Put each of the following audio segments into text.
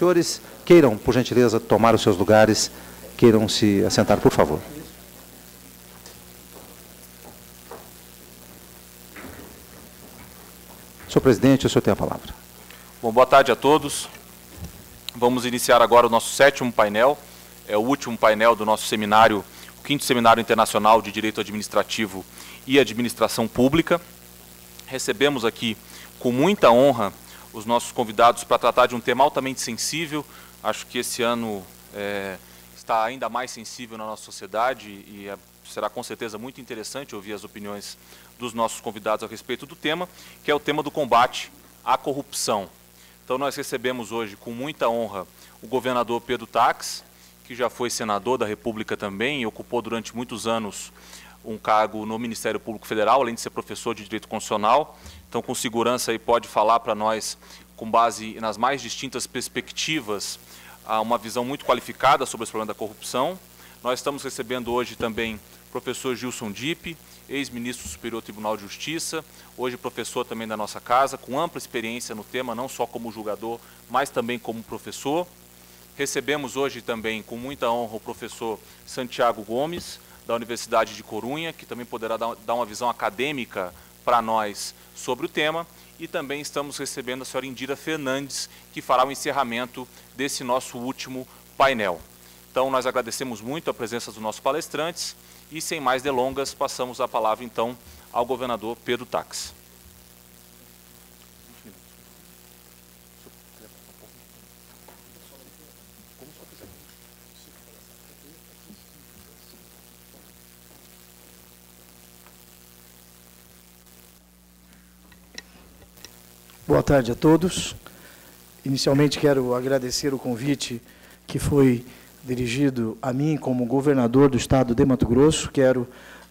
Senhores, queiram, por gentileza, tomar os seus lugares, queiram se assentar, por favor. Senhor presidente, o senhor tem a palavra. Bom, boa tarde a todos. Vamos iniciar agora o nosso sétimo painel. É o último painel do nosso seminário, o quinto seminário internacional de Direito Administrativo e Administração Pública. Recebemos aqui com muita honra os nossos convidados para tratar de um tema altamente sensível. Acho que esse ano é, está ainda mais sensível na nossa sociedade e é, será com certeza muito interessante ouvir as opiniões dos nossos convidados a respeito do tema, que é o tema do combate à corrupção. Então nós recebemos hoje com muita honra o governador Pedro Tax, que já foi senador da República também e ocupou durante muitos anos um cargo no Ministério Público Federal, além de ser professor de Direito Constitucional. Então, com segurança, aí pode falar para nós, com base nas mais distintas perspectivas, uma visão muito qualificada sobre esse problema da corrupção. Nós estamos recebendo hoje também o professor Gilson Dipp, ex-ministro do Superior Tribunal de Justiça, hoje professor também da nossa casa, com ampla experiência no tema, não só como julgador, mas também como professor. Recebemos hoje também, com muita honra, o professor Santiago Gomes, da Universidade de Corunha, que também poderá dar uma visão acadêmica para nós sobre o tema. E também estamos recebendo a senhora Indira Fernandes, que fará o encerramento desse nosso último painel. Então, nós agradecemos muito a presença dos nossos palestrantes e, sem mais delongas, passamos a palavra, então, ao governador Pedro Tax. Boa tarde a todos. Inicialmente quero agradecer o convite que foi dirigido a mim como governador do estado de Mato Grosso. Quero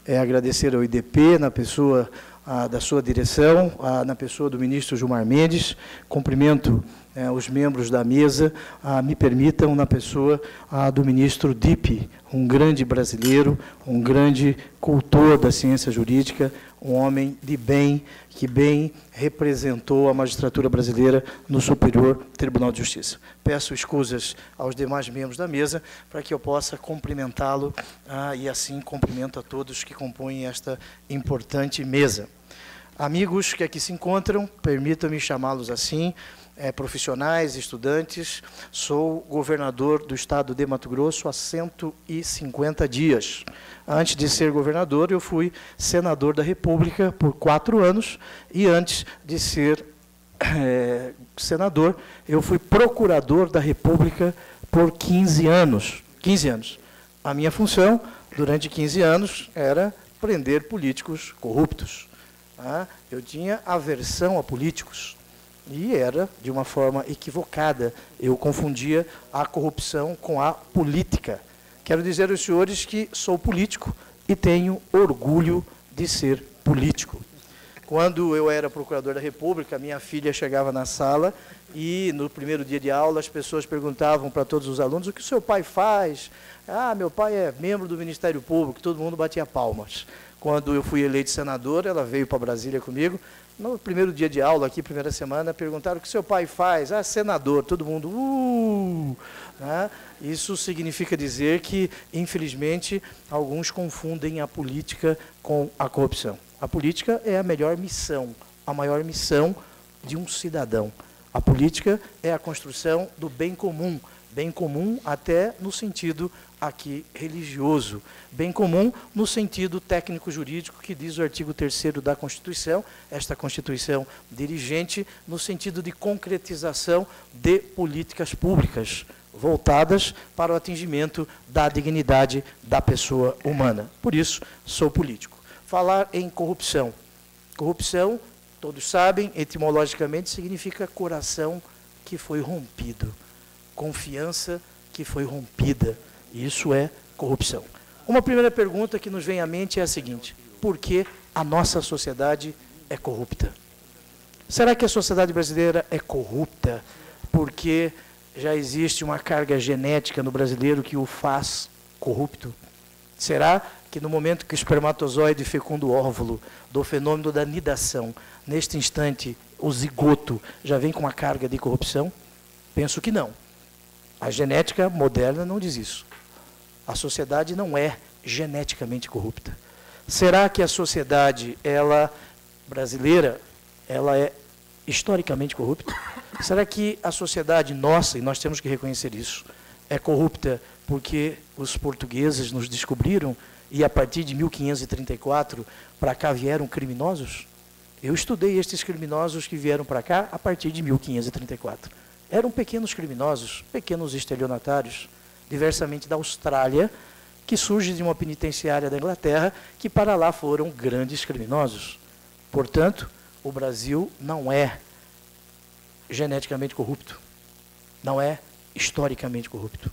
é, agradecer ao IDP, na pessoa a, da sua direção, a, na pessoa do ministro Gilmar Mendes. Cumprimento é, os membros da mesa, a, me permitam, na pessoa do ministro Dipp, um grande brasileiro, um grande cultor da ciência jurídica, um homem de bem, que bem representou a magistratura brasileira no Superior Tribunal de Justiça. Peço escusas aos demais membros da mesa para que eu possa cumprimentá-lo ah, e assim cumprimento a todos que compõem esta importante mesa. Amigos que aqui se encontram, permitam-me chamá-los assim, é, profissionais, estudantes. Sou governador do estado de Mato Grosso há 150 dias. Antes de ser governador, eu fui senador da República por quatro anos e antes de ser é, senador, eu fui procurador da República por 15 anos. 15 anos. A minha função, durante 15 anos, era prender políticos corruptos. Tá? Eu tinha aversão a políticos. E era de uma forma equivocada. Eu confundia a corrupção com a política. Quero dizer aos senhores que sou político e tenho orgulho de ser político. Quando eu era procurador da República, minha filha chegava na sala e no primeiro dia de aula as pessoas perguntavam para todos os alunos o que o seu pai faz. Ah, meu pai é membro do Ministério Público, todo mundo batia palmas. Quando eu fui eleito senador, ela veio para Brasília comigo, no primeiro dia de aula, aqui, primeira semana, perguntaram o que seu pai faz. Ah, senador. Todo mundo, uh! Né? Isso significa dizer que, infelizmente, alguns confundem a política com a corrupção. A política é a melhor missão, a maior missão de um cidadão. A política é a construção do bem comum, bem comum até no sentido aqui religioso, bem comum no sentido técnico-jurídico que diz o artigo 3 da Constituição, esta Constituição dirigente, no sentido de concretização de políticas públicas voltadas para o atingimento da dignidade da pessoa humana. Por isso, sou político. Falar em corrupção. Corrupção, todos sabem, etimologicamente significa coração que foi rompido, confiança que foi rompida isso é corrupção. Uma primeira pergunta que nos vem à mente é a seguinte: por que a nossa sociedade é corrupta? Será que a sociedade brasileira é corrupta porque já existe uma carga genética no brasileiro que o faz corrupto? Será que no momento que o espermatozoide fecunda o óvulo, do fenômeno da nidação, neste instante o zigoto já vem com uma carga de corrupção? Penso que não. A genética moderna não diz isso. A sociedade não é geneticamente corrupta. Será que a sociedade ela brasileira ela é historicamente corrupta? Será que a sociedade nossa, e nós temos que reconhecer isso, é corrupta porque os portugueses nos descobriram e a partir de 1534 para cá vieram criminosos? Eu estudei estes criminosos que vieram para cá a partir de 1534. Eram pequenos criminosos, pequenos estelionatários, diversamente da Austrália, que surge de uma penitenciária da Inglaterra, que para lá foram grandes criminosos. Portanto, o Brasil não é geneticamente corrupto, não é historicamente corrupto.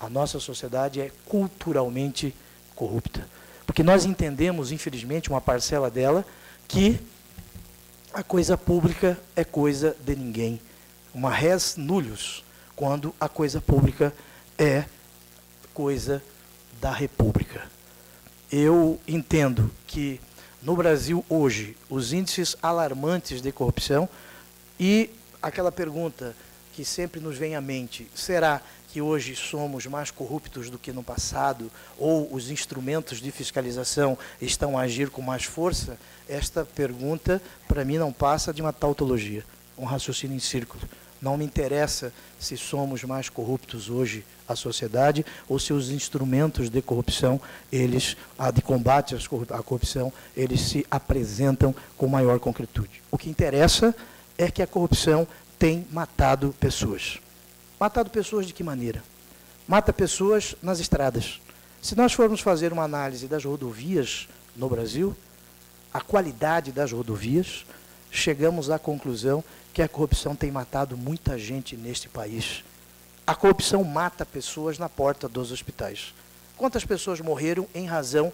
A nossa sociedade é culturalmente corrupta. Porque nós entendemos, infelizmente, uma parcela dela, que a coisa pública é coisa de ninguém. Uma res nullius, quando a coisa pública é coisa da República. Eu entendo que no Brasil hoje os índices alarmantes de corrupção e aquela pergunta que sempre nos vem à mente, será que hoje somos mais corruptos do que no passado ou os instrumentos de fiscalização estão a agir com mais força? Esta pergunta para mim não passa de uma tautologia, um raciocínio em círculo. Não me interessa se somos mais corruptos hoje a sociedade ou se os instrumentos de corrupção, eles, de combate à corrupção, eles se apresentam com maior concretude. O que interessa é que a corrupção tem matado pessoas. Matado pessoas de que maneira? Mata pessoas nas estradas. Se nós formos fazer uma análise das rodovias no Brasil, a qualidade das rodovias, chegamos à conclusão que a corrupção tem matado muita gente neste país. A corrupção mata pessoas na porta dos hospitais. Quantas pessoas morreram em razão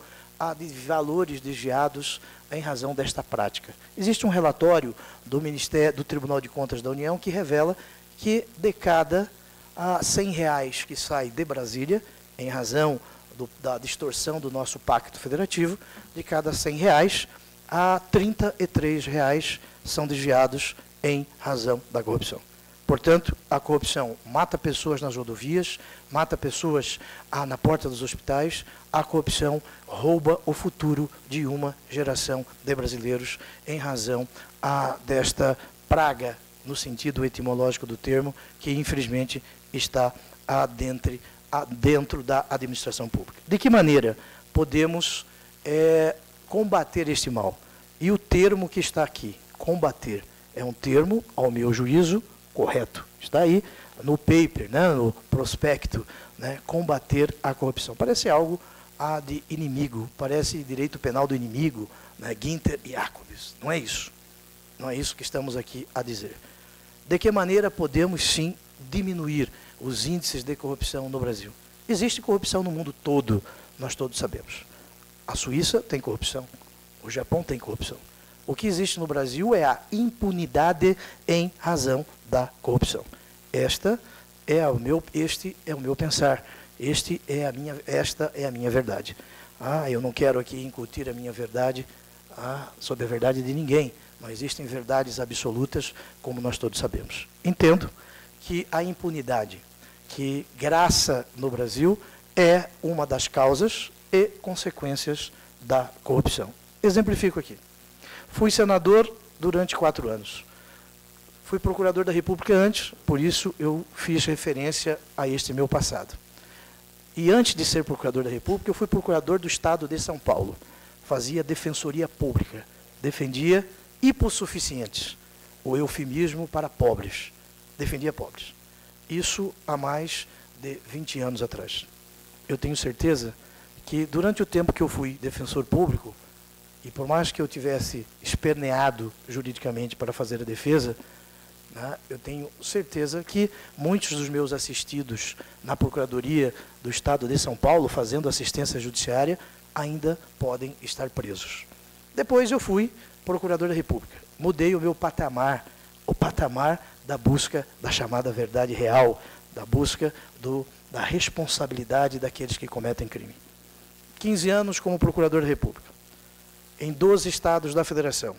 de valores desviados em razão desta prática? Existe um relatório do Ministério do Tribunal de Contas da União que revela que de cada a 100 reais que sai de Brasília, em razão do, da distorção do nosso pacto federativo, de cada 100 reais, a 33 reais são desviados em razão da corrupção. Portanto, a corrupção mata pessoas nas rodovias, mata pessoas ah, na porta dos hospitais, a corrupção rouba o futuro de uma geração de brasileiros em razão ah, desta praga, no sentido etimológico do termo, que infelizmente está dentro, ah, dentro da administração pública. De que maneira podemos é, combater este mal? E o termo que está aqui, combater, é um termo, ao meu juízo, correto. Está aí no paper, né, no prospecto, né, combater a corrupção. Parece algo a de inimigo, parece direito penal do inimigo, né, Ginter e Jacobs. Não é isso. Não é isso que estamos aqui a dizer. De que maneira podemos, sim, diminuir os índices de corrupção no Brasil? Existe corrupção no mundo todo, nós todos sabemos. A Suíça tem corrupção, o Japão tem corrupção. O que existe no Brasil é a impunidade em razão da corrupção. Esta é o meu, este é o meu pensar. Este é a minha, esta é a minha verdade. Ah, eu não quero aqui incutir a minha verdade ah, sobre a verdade de ninguém, mas existem verdades absolutas, como nós todos sabemos. Entendo que a impunidade que graça no Brasil é uma das causas e consequências da corrupção. Exemplifico aqui. Fui senador durante quatro anos. Fui procurador da República antes, por isso eu fiz referência a este meu passado. E antes de ser procurador da República, eu fui procurador do Estado de São Paulo. Fazia defensoria pública. Defendia hipossuficientes, o eufemismo para pobres. Defendia pobres. Isso há mais de 20 anos atrás. Eu tenho certeza que durante o tempo que eu fui defensor público, e por mais que eu tivesse esperneado juridicamente para fazer a defesa, né, eu tenho certeza que muitos dos meus assistidos na Procuradoria do Estado de São Paulo, fazendo assistência judiciária, ainda podem estar presos. Depois eu fui Procurador da República. Mudei o meu patamar, o patamar da busca da chamada verdade real, da busca do, da responsabilidade daqueles que cometem crime. 15 anos como Procurador da República em 12 estados da federação.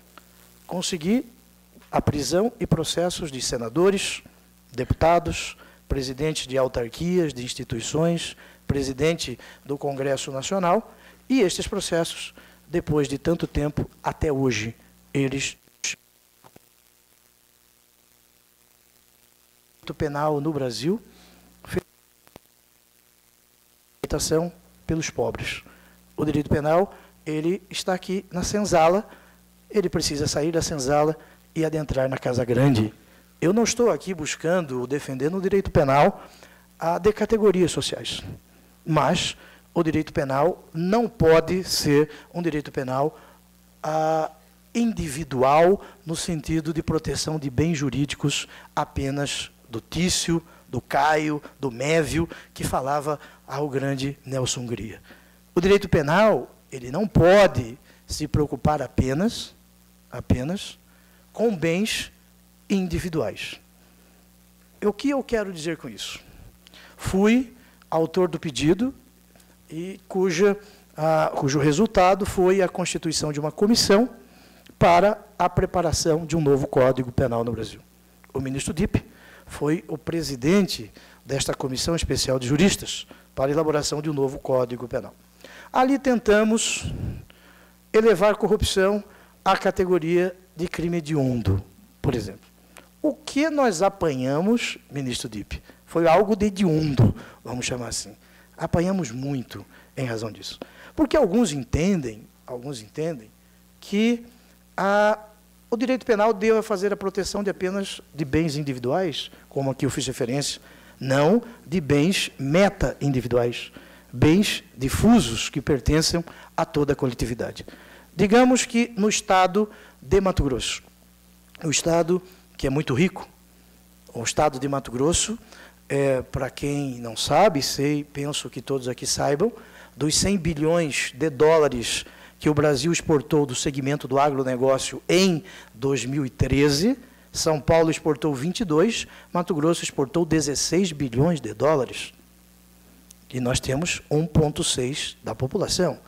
Consegui a prisão e processos de senadores, deputados, presidente de autarquias, de instituições, presidente do Congresso Nacional, e estes processos, depois de tanto tempo, até hoje, eles penal no Brasil pelos pobres. O direito penal, ele está aqui na senzala, ele precisa sair da senzala e adentrar na casa grande. Eu não estou aqui buscando defendendo o direito penal a de categorias sociais, mas o direito penal não pode ser um direito penal a, individual no sentido de proteção de bens jurídicos apenas do Tício, do Caio, do Mévio, que falava ao grande Nelson Hungria. O direito penal, ele não pode se preocupar apenas, apenas com bens individuais. O que eu quero dizer com isso? Fui autor do pedido e cuja, a, cujo resultado foi a constituição de uma comissão para a preparação de um novo Código Penal no Brasil. O ministro Dipp foi o presidente desta comissão especial de juristas para a elaboração de um novo Código Penal. Ali tentamos elevar a corrupção à categoria de crime hediondo, por exemplo. O que nós apanhamos, ministro Dipp, foi algo de hediondo, vamos chamar assim. Apanhamos muito em razão disso. Porque alguns entendem, alguns entendem que a o direito penal deva fazer a proteção de apenas de bens individuais, como aqui eu fiz referência, não de bens meta-individuais, bens difusos que pertencem a toda a coletividade. Digamos que no estado de Mato Grosso, o estado que é muito rico, o estado de Mato Grosso, é, para quem não sabe, sei, penso que todos aqui saibam, dos 100 bilhões de dólares que o Brasil exportou do segmento do agronegócio em 2013, São Paulo exportou 22, Mato Grosso exportou 16 bilhões de dólares. E nós temos 1,6 da população.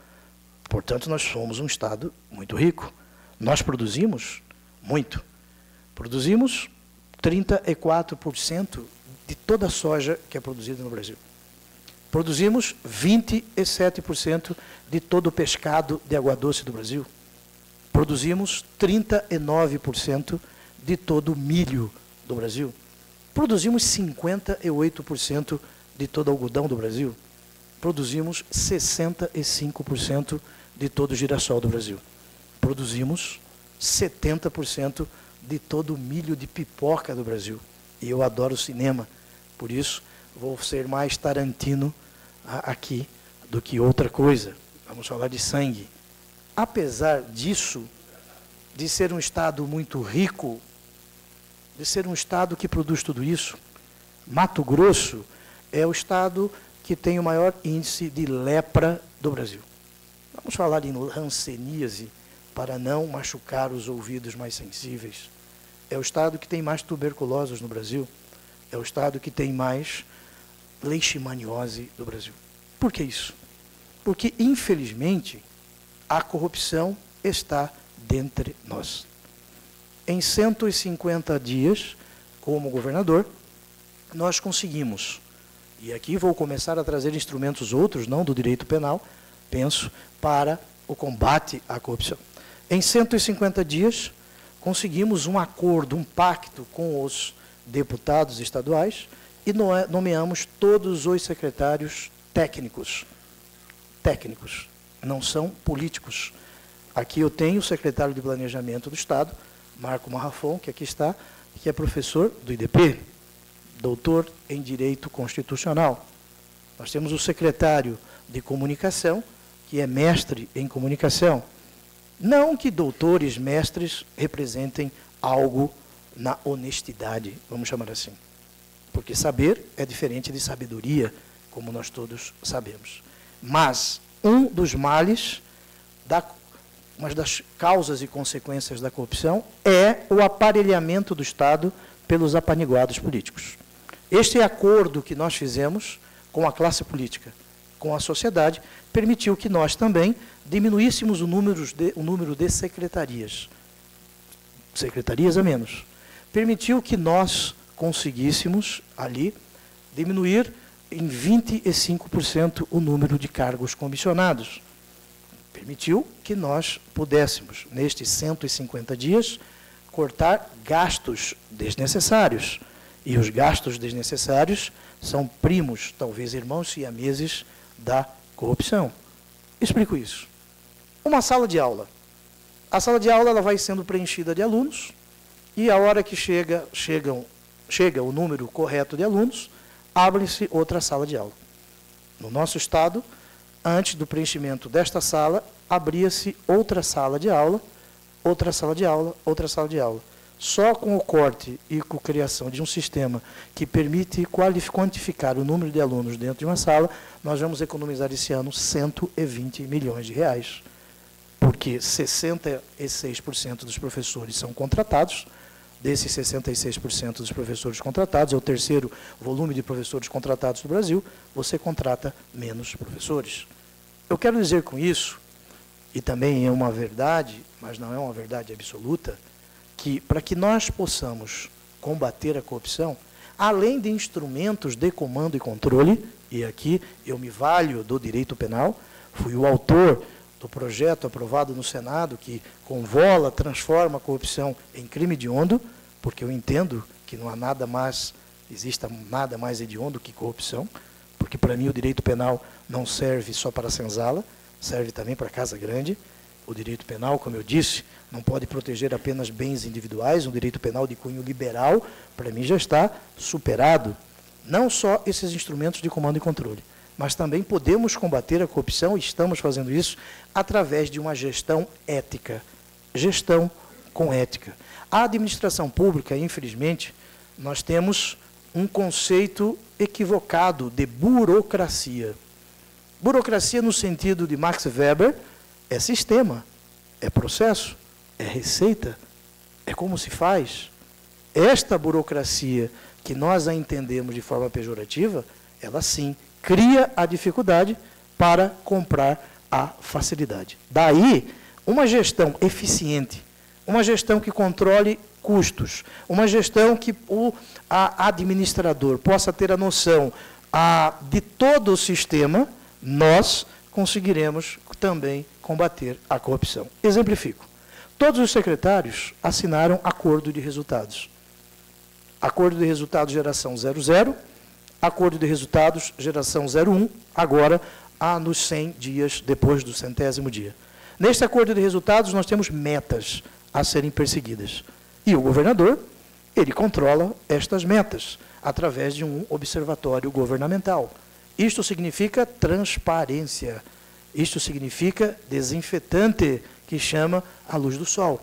Portanto, nós somos um Estado muito rico. Nós produzimos muito. Produzimos 34% de toda a soja que é produzida no Brasil. Produzimos 27% de todo o pescado de água doce do Brasil. Produzimos 39% de todo o milho do Brasil. Produzimos 58% de todo o algodão do Brasil. Produzimos 65% de todo o girassol do Brasil. Produzimos 70% de todo o milho de pipoca do Brasil. E eu adoro cinema, por isso vou ser mais Tarantino aqui do que outra coisa. Vamos falar de sangue. Apesar disso, de ser um Estado muito rico, de ser um Estado que produz tudo isso, Mato Grosso é o Estado que tem o maior índice de lepra do Brasil. Vamos falar em hanseníase para não machucar os ouvidos mais sensíveis. É o Estado que tem mais tuberculosos no Brasil. É o Estado que tem mais leishmaniose do Brasil. Por que isso? Porque, infelizmente, a corrupção está dentre nós. Em 150 dias, como governador, nós conseguimos, e aqui vou começar a trazer instrumentos outros, não do direito penal, penso, para o combate à corrupção. Em 150 dias, conseguimos um acordo, um pacto com os deputados estaduais, e nomeamos todos os secretários técnicos. Técnicos, não são políticos. Aqui eu tenho o secretário de Planejamento do Estado, Marco Marrafon, que aqui está, que é professor do IDP, doutor em Direito Constitucional. Nós temos o secretário de Comunicação, que é mestre em comunicação. Não que doutores, mestres representem algo na honestidade, vamos chamar assim. Porque saber é diferente de sabedoria, como nós todos sabemos. Mas um dos males, da, uma das causas e consequências da corrupção é o aparelhamento do Estado pelos apaniguados políticos. Este acordo que nós fizemos com a classe política, com a sociedade, permitiu que nós também diminuíssemos o número de, o número de secretarias. Secretarias a menos. Permitiu que nós conseguíssemos ali diminuir em 25% o número de cargos comissionados. Permitiu que nós pudéssemos, nestes 150 dias, cortar gastos desnecessários. E os gastos desnecessários são primos, talvez irmãos siameses, da corrupção. Explico isso. Uma sala de aula. A sala de aula ela vai sendo preenchida de alunos, e a hora que chega, chegam, chega o número correto de alunos, abre-se outra sala de aula. No nosso estado, antes do preenchimento desta sala, abria-se outra sala de aula, outra sala de aula, outra sala de aula. Só com o corte e com a criação de um sistema que permite quantificar o número de alunos dentro de uma sala, nós vamos economizar esse ano 120 milhões de reais. Porque 66% dos professores são contratados, desses 66% dos professores contratados, é o terceiro volume de professores contratados do Brasil, você contrata menos professores. Eu quero dizer com isso, e também é uma verdade, mas não é uma verdade absoluta, que para que nós possamos combater a corrupção, além de instrumentos de comando e controle, e aqui eu me valho do direito penal, fui o autor do projeto aprovado no Senado que convola, transforma a corrupção em crime hediondo, porque eu entendo que não há nada mais, exista nada mais hediondo que corrupção, porque para mim o direito penal não serve só para a senzala, serve também para a casa grande. O direito penal, como eu disse, não pode proteger apenas bens individuais, um direito penal de cunho liberal, para mim já está superado. Não só esses instrumentos de comando e controle, mas também podemos combater a corrupção, e estamos fazendo isso, através de uma gestão ética. Gestão com ética. A administração pública, infelizmente, nós temos um conceito equivocado de burocracia. Burocracia, no sentido de Max Weber, é sistema, é processo, é receita, é como se faz. Esta burocracia, que nós a entendemos de forma pejorativa, ela sim cria a dificuldade para comprar a facilidade. Daí, uma gestão eficiente, uma gestão que controle custos, uma gestão que o administrador possa ter a noção a, de todo o sistema, nós conseguiremos também combater a corrupção. Exemplifico. Todos os secretários assinaram acordo de resultados. Acordo de resultados geração 00, acordo de resultados geração 01, agora há nos 100 dias depois do centésimo dia. Neste acordo de resultados nós temos metas a serem perseguidas. E o governador, ele controla estas metas através de um observatório governamental. Isto significa transparência. Isto significa desinfetante, que chama a luz do sol.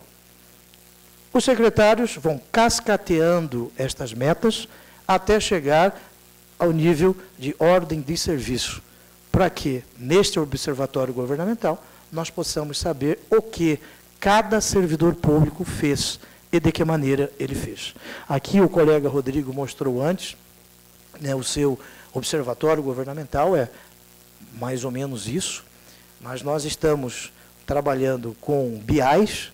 Os secretários vão cascateando estas metas até chegar ao nível de ordem de serviço, para que, neste observatório governamental, nós possamos saber o que cada servidor público fez e de que maneira ele fez. Aqui o colega Rodrigo mostrou antes, né, o seu observatório governamental é mais ou menos isso, mas nós estamos trabalhando com BIAs,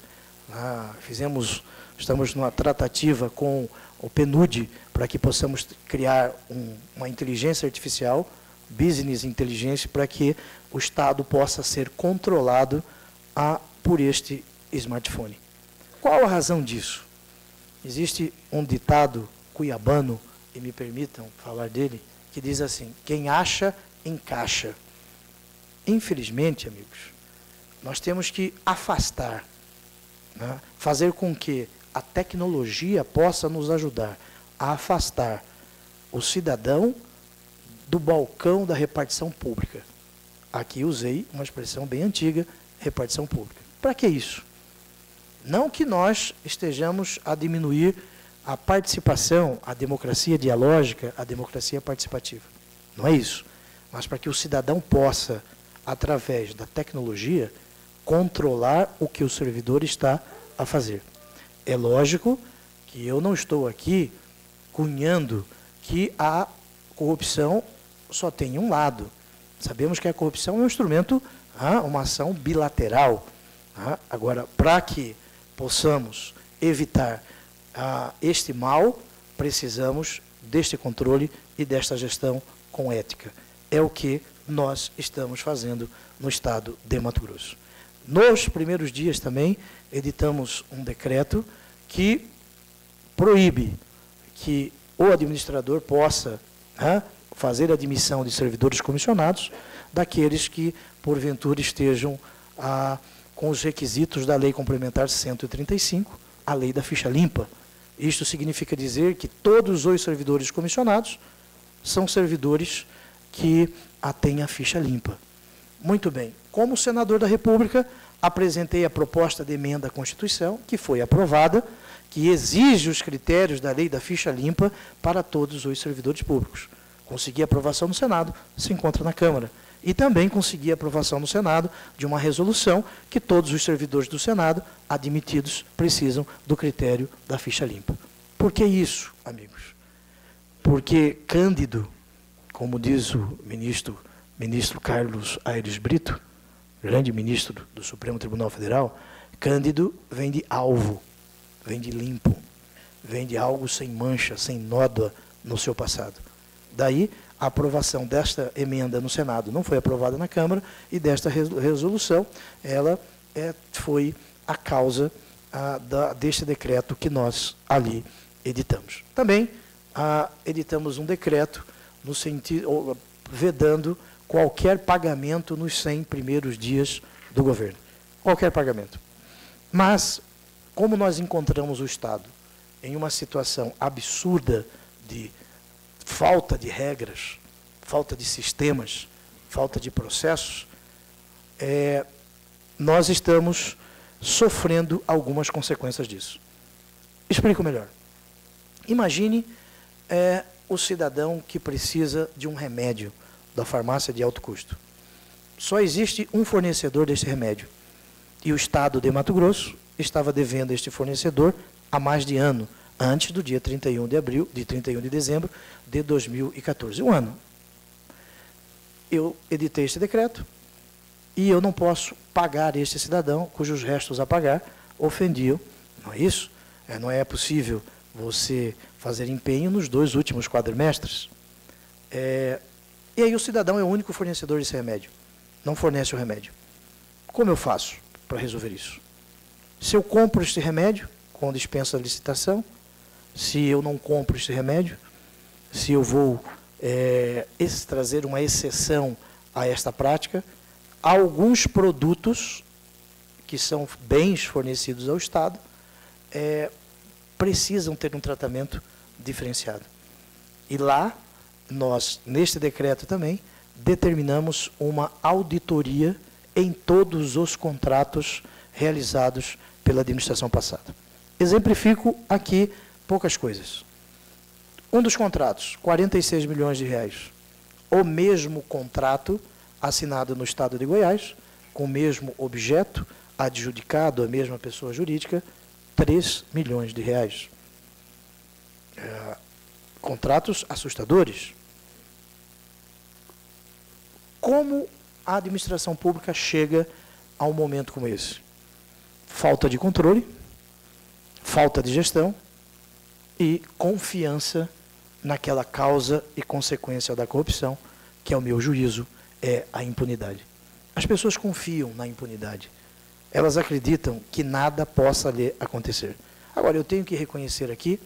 né, fizemos, estamos numa tratativa com o PNUD para que possamos criar um, uma inteligência artificial, business intelligence, para que o Estado possa ser controlado a, por este smartphone. Qual a razão disso? Existe um ditado cuiabano, e me permitam falar dele, que diz assim: quem acha, encaixa. Infelizmente, amigos, nós temos que afastar, né, fazer com que a tecnologia possa nos ajudar a afastar o cidadão do balcão da repartição pública. Aqui usei uma expressão bem antiga, repartição pública. Para que isso? Não que nós estejamos a diminuir a participação, a democracia dialógica, a democracia participativa. Não é isso. Mas para que o cidadão possa, através da tecnologia, controlar o que o servidor está a fazer. É lógico que eu não estou aqui cunhando que a corrupção só tem um lado. Sabemos que a corrupção é um instrumento, uma ação bilateral. Agora, para que possamos evitar este mal, precisamos deste controle e desta gestão com ética. É o que nós estamos fazendo no estado de Mato Grosso. Nos primeiros dias também editamos um decreto que proíbe que o administrador possa né, fazer admissão de servidores comissionados daqueles que, porventura, estejam ah, com os requisitos da Lei Complementar 135, a Lei da Ficha Limpa. Isto significa dizer que todos os servidores comissionados são servidores que a têm a ficha limpa. Muito bem. Como senador da República, apresentei a proposta de emenda à Constituição, que foi aprovada, que exige os critérios da lei da ficha limpa para todos os servidores públicos. Consegui aprovação no Senado, se encontra na Câmara. E também consegui aprovação no Senado de uma resolução que todos os servidores do Senado admitidos precisam do critério da ficha limpa. Por que isso, amigos? Porque Cândido, como diz o ministro, ministro Carlos Aires Brito, grande ministro do Supremo Tribunal Federal, Cândido vem de alvo, vem de limpo, vem de algo sem mancha, sem nódoa no seu passado. Daí, a aprovação desta emenda no Senado não foi aprovada na Câmara e desta resolução, ela é, foi a causa a, da, deste decreto que nós ali editamos. Também a, editamos um decreto no sentido, vedando qualquer pagamento nos 100 primeiros dias do governo. Qualquer pagamento. Mas, como nós encontramos o Estado em uma situação absurda de falta de regras, falta de sistemas, falta de processos, é, nós estamos sofrendo algumas consequências disso. Explico melhor. Imagine é, o cidadão que precisa de um remédio da farmácia de alto custo. Só existe um fornecedor desse remédio. E o Estado de Mato Grosso estava devendo este fornecedor há mais de ano, antes do dia 31 de abril, de 31 de dezembro de 2014. Um ano. Eu editei este decreto e eu não posso pagar este cidadão cujos restos a pagar ofendiam. Não é isso? É, não é possível você fazer empenho nos dois últimos quadrimestres. É, e aí o cidadão é o único fornecedor desse remédio. Não fornece o remédio. Como eu faço para resolver isso? Se eu compro este remédio com dispensa de licitação, se eu não compro este remédio, se eu vou é, trazer uma exceção a esta prática, alguns produtos que são bens fornecidos ao Estado é, precisam ter um tratamento diferenciado. E lá, nós, neste decreto também, determinamos uma auditoria em todos os contratos realizados pela administração passada. Exemplifico aqui poucas coisas. Um dos contratos, 46 milhões de reais. O mesmo contrato assinado no Estado de Goiás, com o mesmo objeto, adjudicado à mesma pessoa jurídica, 3 milhões de reais. É, contratos assustadores. Como a administração pública chega a um momento como esse? Falta de controle, falta de gestão e confiança naquela causa e consequência da corrupção, que, ao meu juízo, é a impunidade. As pessoas confiam na impunidade. Elas acreditam que nada possa lhe acontecer. Agora, eu tenho que reconhecer aqui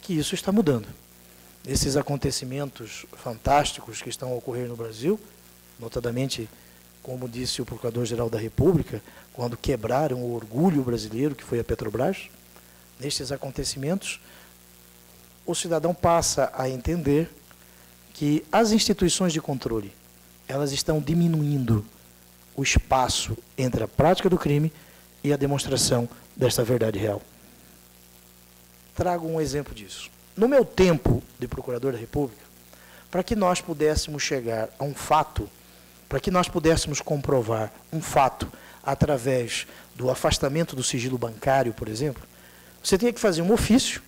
que isso está mudando. Esses acontecimentos fantásticos que estão a ocorrer no Brasil, notadamente, como disse o Procurador-Geral da República, quando quebraram o orgulho brasileiro, que foi a Petrobras, nestes acontecimentos, o cidadão passa a entender que as instituições de controle, elas estão diminuindo o espaço entre a prática do crime e a demonstração desta verdade real. Trago um exemplo disso. No meu tempo de procurador da República, para que nós pudéssemos chegar a um fato, para que nós pudéssemos comprovar um fato através do afastamento do sigilo bancário, por exemplo, você tinha que fazer um ofício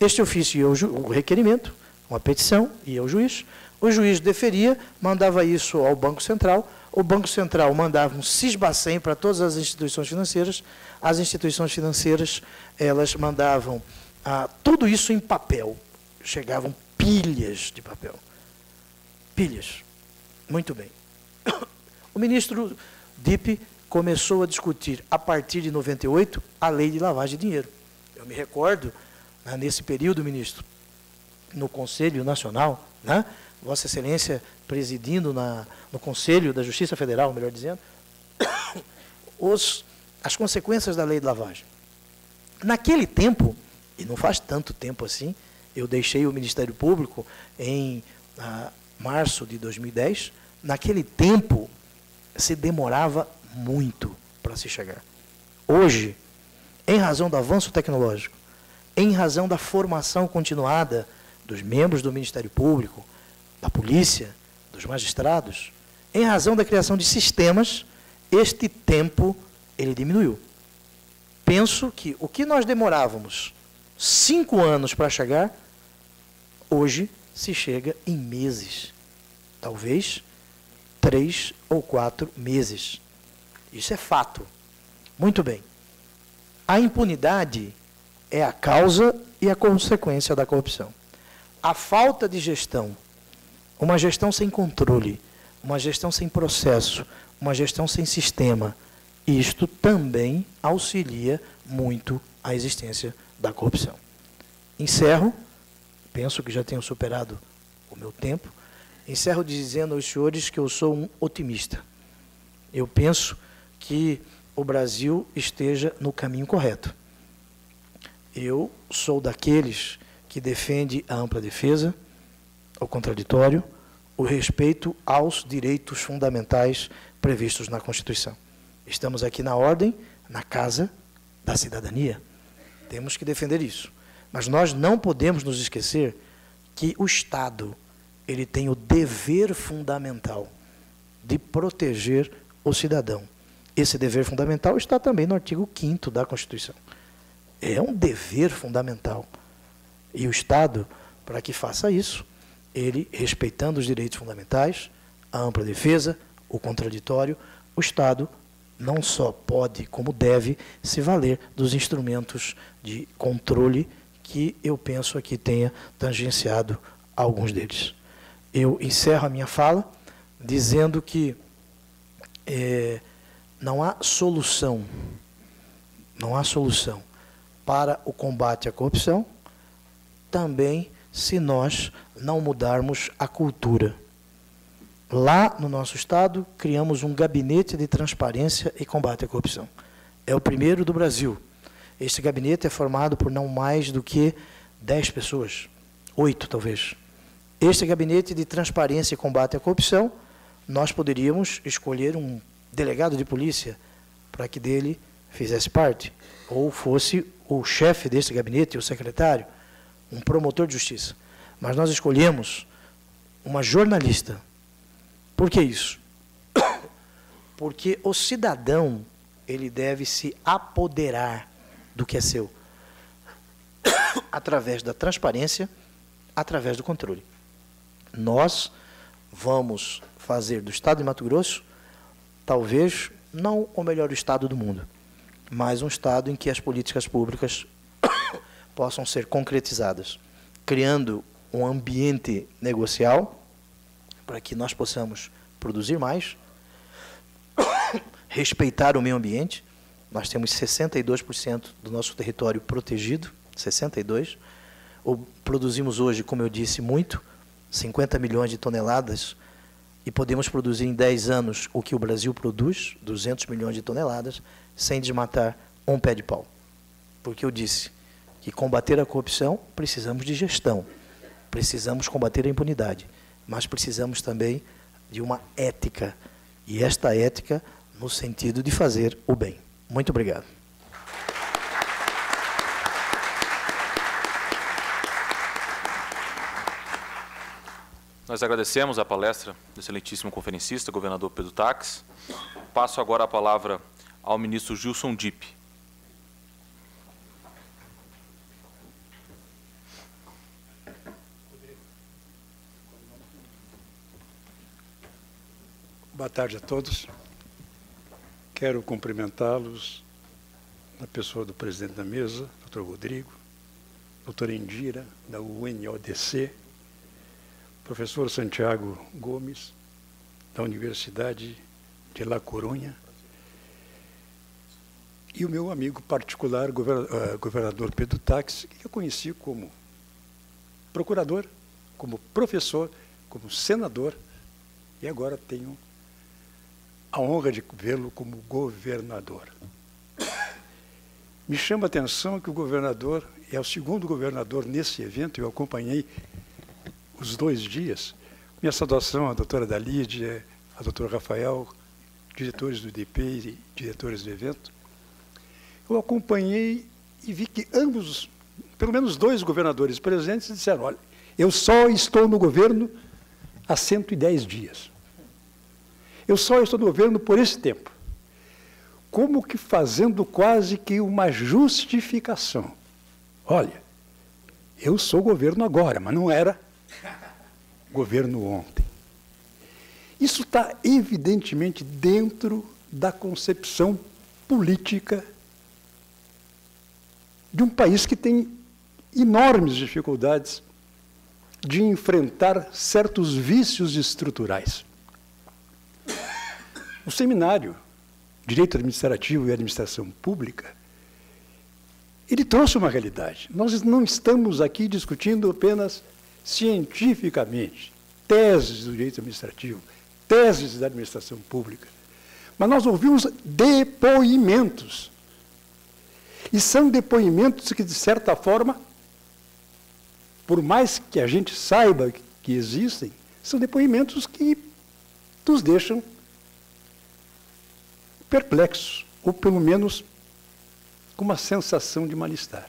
este ofício ia o requerimento, uma petição, ia ao juiz. O juiz deferia, mandava isso ao Banco Central. O Banco Central mandava um cisbacem para todas as instituições financeiras. As instituições financeiras, elas mandavam ah, tudo isso em papel. Chegavam pilhas de papel. Pilhas. Muito bem. O ministro Dipp começou a discutir, a partir de 98, a lei de lavagem de dinheiro. Eu me recordo, né, nesse período, ministro, no Conselho Nacional, né, Vossa Excelência presidindo na, no Conselho da Justiça Federal, melhor dizendo, os, as consequências da lei de lavagem. Naquele tempo, e não faz tanto tempo assim, eu deixei o Ministério Público em ah, março de 2010. Naquele tempo, se demorava muito para se chegar. Hoje, em razão do avanço tecnológico, em razão da formação continuada dos membros do Ministério Público, da polícia, dos magistrados, em razão da criação de sistemas, este tempo ele diminuiu. Penso que o que nós demorávamos cinco anos para chegar, hoje se chega em meses. Talvez três ou quatro meses. Isso é fato. Muito bem. A impunidade é a causa e a consequência da corrupção. A falta de gestão, uma gestão sem controle, uma gestão sem processo, uma gestão sem sistema, isto também auxilia muito a existência da corrupção. Encerro, penso que já tenho superado o meu tempo, encerro dizendo aos senhores que eu sou um otimista. Eu penso que o Brasil esteja no caminho correto. Eu sou daqueles que defende a ampla defesa, o contraditório, o respeito aos direitos fundamentais previstos na Constituição. Estamos aqui na ordem, na casa da cidadania. Temos que defender isso. Mas nós não podemos nos esquecer que o Estado ele tem o dever fundamental de proteger o cidadão. Esse dever fundamental está também no artigo 5 da Constituição. É um dever fundamental. E o Estado, para que faça isso, ele, respeitando os direitos fundamentais, a ampla defesa, o contraditório, o Estado não só pode, como deve, se valer dos instrumentos de controle que eu penso aqui tenha tangenciado alguns deles. Eu encerro a minha fala dizendo que é, não há solução, não há solução para o combate à corrupção, também se nós não mudarmos a cultura. Lá no nosso estado, criamos um gabinete de transparência e combate à corrupção. É o primeiro do Brasil. Este gabinete é formado por não mais do que 10 pessoas, oito talvez. Este gabinete de transparência e combate à corrupção, nós poderíamos escolher um delegado de polícia para que dele fizesse parte, ou fosse o chefe desse gabinete, o secretário, um promotor de justiça. Mas nós escolhemos uma jornalista. Por que isso? Porque o cidadão, ele deve se apoderar do que é seu através da transparência, através do controle. Nós vamos fazer do Estado de Mato Grosso talvez não o melhor estado do mundo, mas um estado em que as políticas públicas possam ser concretizadas, criando um ambiente negocial para que nós possamos produzir mais, respeitar o meio ambiente. Nós temos 62% do nosso território protegido, 62. Ou produzimos hoje, como eu disse, muito, 50 milhões de toneladas e podemos produzir em 10 anos o que o Brasil produz, 200 milhões de toneladas, sem desmatar um pé de pau. Porque eu disse que combater a corrupção precisamos de gestão, precisamos combater a impunidade, mas precisamos também de uma ética, e esta ética no sentido de fazer o bem. Muito obrigado. Nós agradecemos a palestra do excelentíssimo conferencista, governador Pedro Tax. Passo agora a palavra ao ministro Gilson Dipp. Boa tarde a todos. Quero cumprimentá-los na pessoa do presidente da mesa, doutor Rodrigo, doutora Indira, da UNODC, professor Santiago Gomes, da Universidade de La Coruña, e o meu amigo particular, eh, governador Pedro Táxi, que eu conheci como procurador, como professor, como senador, e agora tenho a honra de vê-lo como governador. Me chama a atenção que o governador é o segundo governador nesse evento, eu acompanhei os dois dias. Minha saudação à doutora Dalídia, ao doutor Rafael, diretores do IDP e diretores do evento. Eu acompanhei e vi que ambos, pelo menos dois governadores presentes, disseram: olha, eu só estou no governo há 110 dias. Eu só estou no governo por esse tempo. Como que fazendo quase que uma justificação. Olha, eu sou governo agora, mas não era governo ontem. Isso está evidentemente dentro da concepção política de um país que tem enormes dificuldades de enfrentar certos vícios estruturais. O seminário Direito Administrativo e Administração Pública, ele trouxe uma realidade. Nós não estamos aqui discutindo apenas cientificamente teses do direito administrativo, teses da administração pública, mas nós ouvimos depoimentos. E são depoimentos que, de certa forma, por mais que a gente saiba que existem, são depoimentos que nos deixam perplexos, ou pelo menos com uma sensação de mal-estar.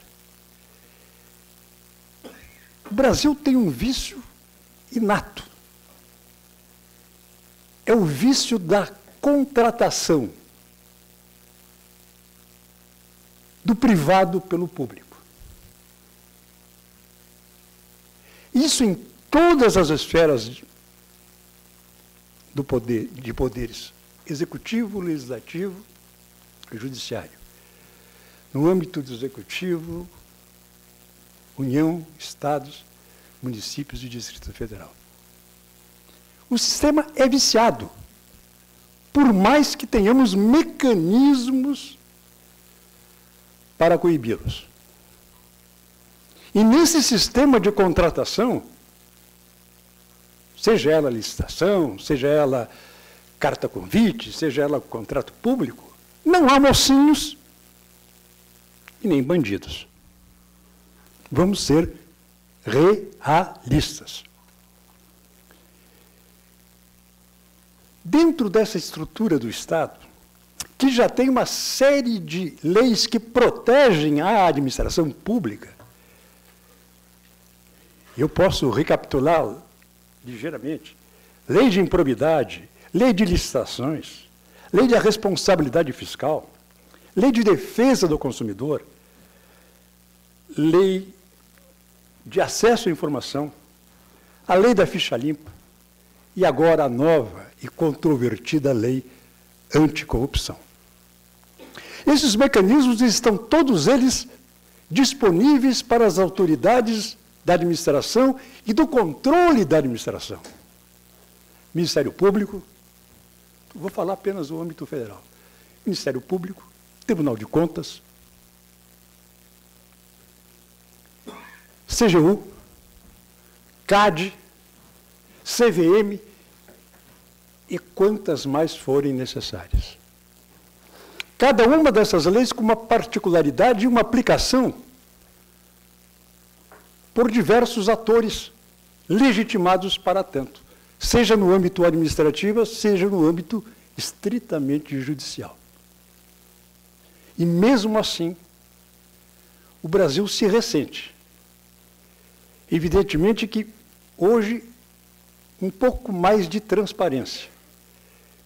O Brasil tem um vício inato. É o vício da contratação do privado pelo público. Isso em todas as esferas do poder, de poderes executivo, legislativo e judiciário. No âmbito do executivo, União, Estados, municípios e Distrito Federal. O sistema é viciado, por mais que tenhamos mecanismos para coibi-los. E nesse sistema de contratação, seja ela licitação, seja ela carta convite, seja ela contrato público, não há mocinhos e nem bandidos. Vamos ser realistas. Dentro dessa estrutura do Estado, que já tem uma série de leis que protegem a administração pública, eu posso recapitular ligeiramente. Lei de improbidade, lei de licitações, lei de responsabilidade fiscal, lei de defesa do consumidor, lei de acesso à informação, a lei da ficha limpa e agora a nova e controvertida lei anticorrupção. Esses mecanismos estão todos eles disponíveis para as autoridades da administração e do controle da administração. Ministério Público, vou falar apenas do âmbito federal. Ministério Público, Tribunal de Contas, CGU, CAD, CVM e quantas mais forem necessárias. Cada uma dessas leis com uma particularidade e uma aplicação por diversos atores legitimados para tanto seja no âmbito administrativo, seja no âmbito estritamente judicial. E mesmo assim, o Brasil se ressente. Evidentemente que hoje um pouco mais de transparência,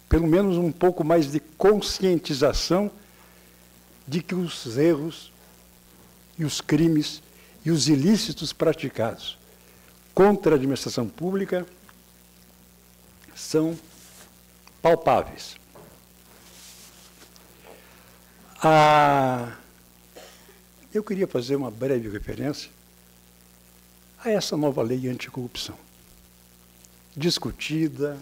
pelo menos um pouco mais de conscientização de que os erros e os crimes e os ilícitos praticados contra a administração pública são palpáveis. Ah, eu queria fazer uma breve referência a essa nova lei anticorrupção. discutida,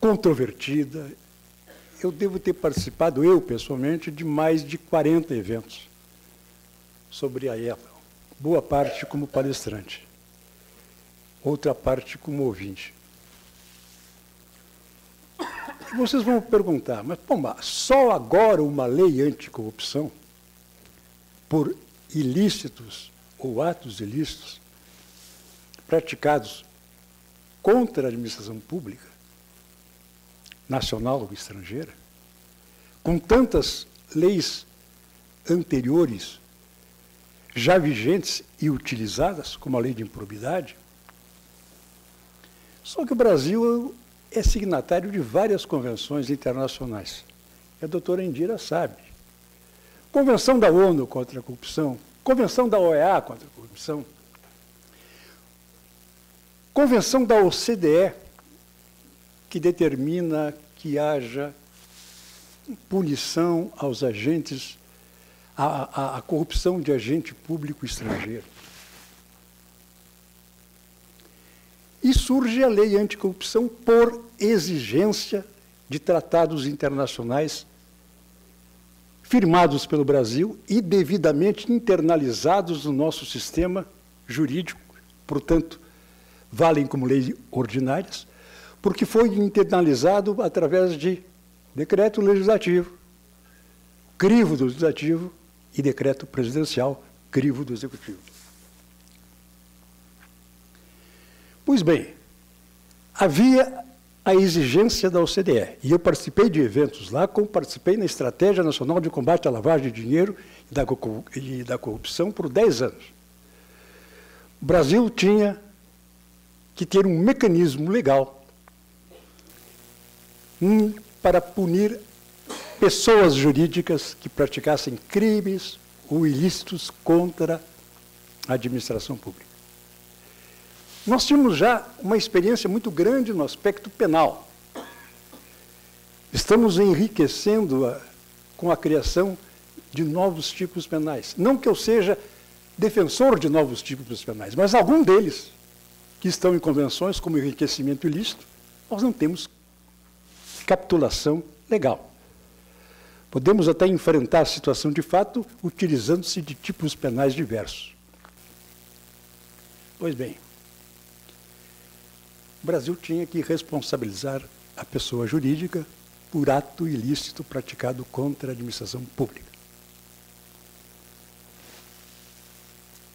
controvertida. Eu devo ter participado, eu pessoalmente, de mais de 40 eventos sobre a ELA, boa parte como palestrante, outra parte como ouvinte. Vocês vão perguntar, mas pomba, só agora uma lei anticorrupção por ilícitos ou atos ilícitos praticados contra a administração pública, nacional ou estrangeira, com tantas leis anteriores já vigentes e utilizadas, como a lei de improbidade. Só que o Brasil é signatário de várias convenções internacionais. A doutora Indira sabe. Convenção da ONU contra a corrupção, Convenção da OEA contra a corrupção, Convenção da OCDE, que determina que haja punição aos agentes, a corrupção de agente público estrangeiro. E surge a lei anticorrupção por exigência de tratados internacionais firmados pelo Brasil e devidamente internalizados no nosso sistema jurídico, portanto, valem como leis ordinárias, porque foi internalizado através de decreto legislativo, crivo do legislativo e decreto presidencial, crivo do executivo. Pois bem, havia a exigência da OCDE, e eu participei de eventos lá, como participei na Estratégia Nacional de Combate à Lavagem de Dinheiro e da Corrupção por 10 anos. O Brasil tinha que ter um mecanismo legal para punir pessoas jurídicas que praticassem crimes ou ilícitos contra a administração pública. Nós tínhamos já uma experiência muito grande no aspecto penal. Estamos enriquecendo a, com a criação de novos tipos penais. Não que eu seja defensor de novos tipos penais, mas algum deles que estão em convenções como enriquecimento ilícito, nós não temos capitulação legal. Podemos até enfrentar a situação de fato utilizando-se de tipos penais diversos. Pois bem, o Brasil tinha que responsabilizar a pessoa jurídica por ato ilícito praticado contra a administração pública.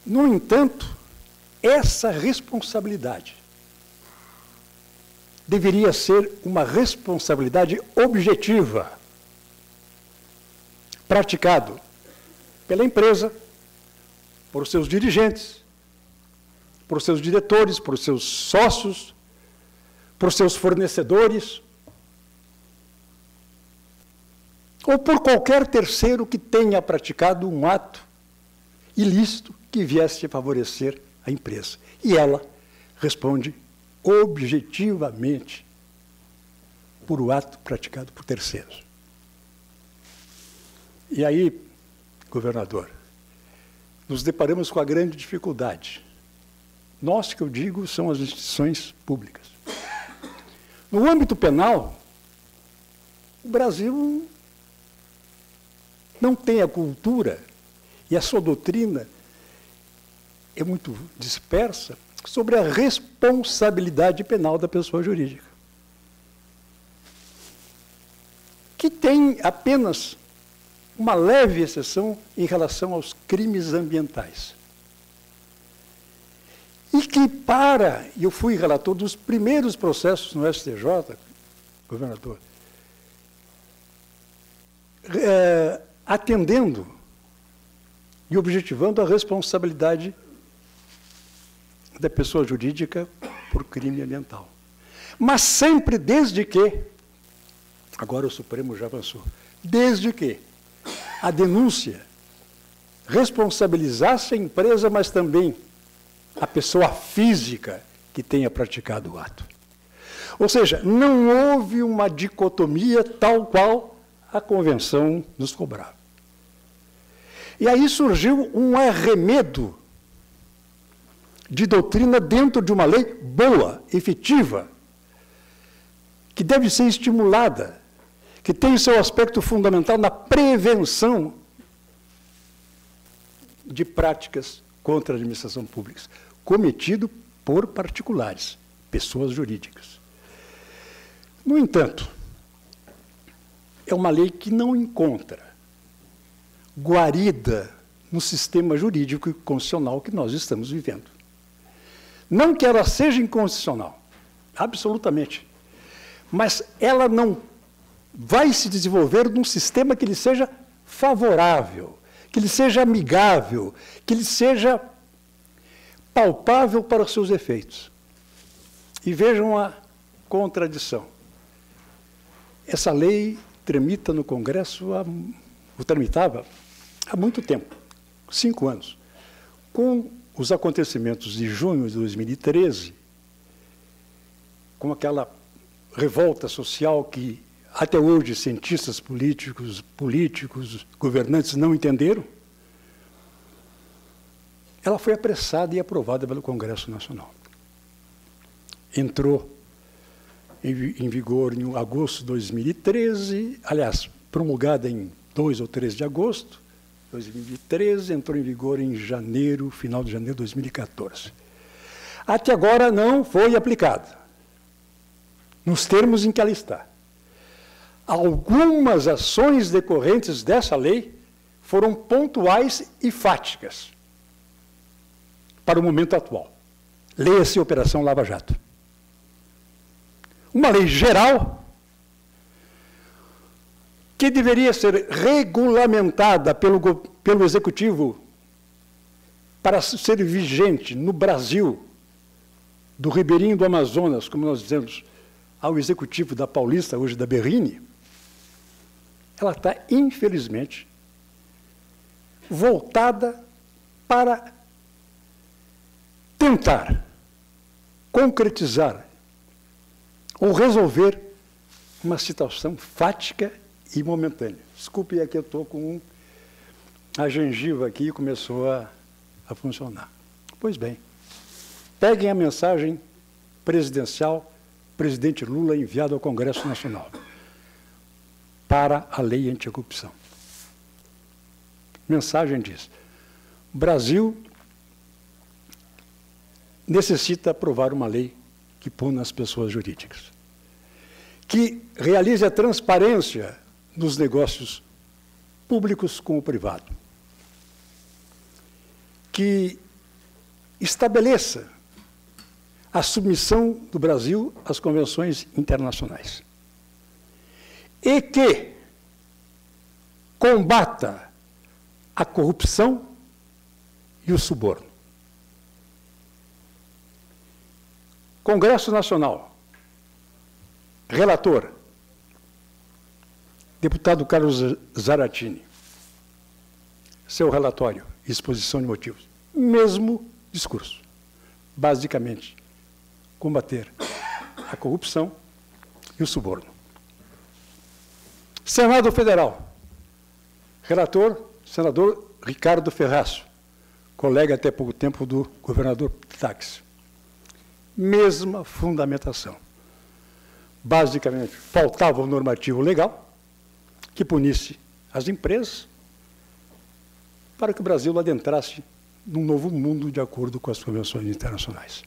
No entanto, essa responsabilidade deveria ser uma responsabilidade objetiva, praticado pela empresa, por seus dirigentes, por seus diretores, por seus sócios, por seus fornecedores, ou por qualquer terceiro que tenha praticado um ato ilícito que viesse favorecer a empresa. E ela responde objetivamente por o ato praticado por terceiros. E aí, governador, nos deparamos com a grande dificuldade. Nós que eu digo são as instituições públicas. No âmbito penal, o Brasil não tem a cultura e a sua doutrina é muito dispersa sobre a responsabilidade penal da pessoa jurídica. Que tem apenas uma leve exceção em relação aos crimes ambientais. E que para, e eu fui relator dos primeiros processos no STJ, governador, é, atendendo e objetivando a responsabilidade da pessoa jurídica por crime ambiental. Mas sempre desde que, agora o Supremo já avançou, desde que a denúncia responsabilizasse a empresa, mas também a pessoa física que tenha praticado o ato. Ou seja, não houve uma dicotomia tal qual a convenção nos cobrava. E aí surgiu um arremedo de doutrina dentro de uma lei boa, efetiva, que deve ser estimulada, que tem o seu aspecto fundamental na prevenção de práticas contra a administração pública, cometido por particulares, pessoas jurídicas. No entanto, é uma lei que não encontra guarida no sistema jurídico e constitucional que nós estamos vivendo. Não que ela seja inconstitucional, absolutamente, mas ela não vai se desenvolver num sistema que lhe seja favorável, que lhe seja amigável, que lhe seja palpável para os seus efeitos. E vejam a contradição. Essa lei tramita no Congresso, há, tramitava há muito tempo, cinco anos. Com os acontecimentos de junho de 2013, com aquela revolta social que até hoje cientistas políticos, políticos, governantes não entenderam, ela foi apressada e aprovada pelo Congresso Nacional. Entrou em vigor em agosto de 2013, aliás, promulgada em 2 ou 3 de agosto de 2013, entrou em vigor em janeiro, final de janeiro de 2014. Até agora não foi aplicada, nos termos em que ela está algumas ações decorrentes dessa lei foram pontuais e fáticas para o momento atual. Leia-se Operação Lava Jato. Uma lei geral que deveria ser regulamentada pelo, pelo Executivo para ser vigente no Brasil, do Ribeirinho do Amazonas, como nós dizemos, ao Executivo da Paulista, hoje da Berrine, ela está, infelizmente, voltada para tentar concretizar ou resolver uma situação fática e momentânea. Desculpe, é que eu estou com um, a gengiva aqui começou a, a funcionar. Pois bem, peguem a mensagem presidencial, presidente Lula enviado ao Congresso Nacional para a lei anticorrupção. Mensagem diz: Brasil necessita aprovar uma lei que puna as pessoas jurídicas, que realize a transparência nos negócios públicos com o privado, que estabeleça a submissão do Brasil às convenções internacionais e que combata a corrupção e o suborno. Congresso Nacional. Relator. Deputado Carlos Zaratini. Seu relatório, exposição de motivos. Mesmo discurso. Basicamente, combater a corrupção e o suborno. Senado Federal. Relator, senador Ricardo Ferraço, colega até pouco tempo do governador Táxi. Mesma fundamentação. Basicamente, faltava um normativo legal que punisse as empresas para que o Brasil adentrasse num novo mundo de acordo com as convenções internacionais.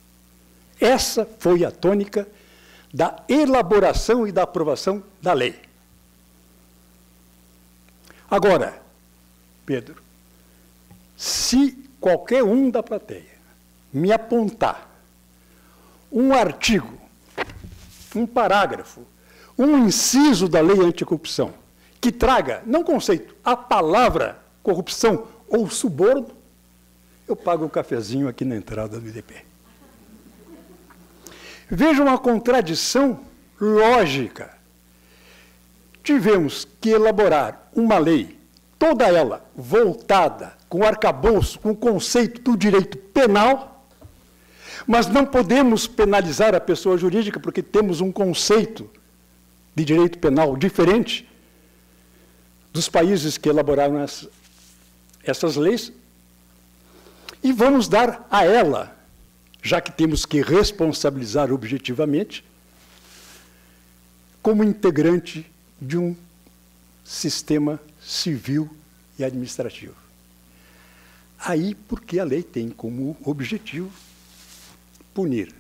Essa foi a tônica da elaboração e da aprovação da lei. Agora, Pedro, se qualquer um da plateia me apontar um artigo, um parágrafo, um inciso da lei anticorrupção que traga, não conceito, a palavra corrupção ou suborno, eu pago o um cafezinho aqui na entrada do IDP. Veja uma contradição lógica tivemos que elaborar uma lei, toda ela voltada com arcabouço, com o conceito do direito penal, mas não podemos penalizar a pessoa jurídica porque temos um conceito de direito penal diferente dos países que elaboraram essas leis. E vamos dar a ela já que temos que responsabilizar objetivamente, como integrante de um sistema civil e administrativo. Aí, porque a lei tem como objetivo punir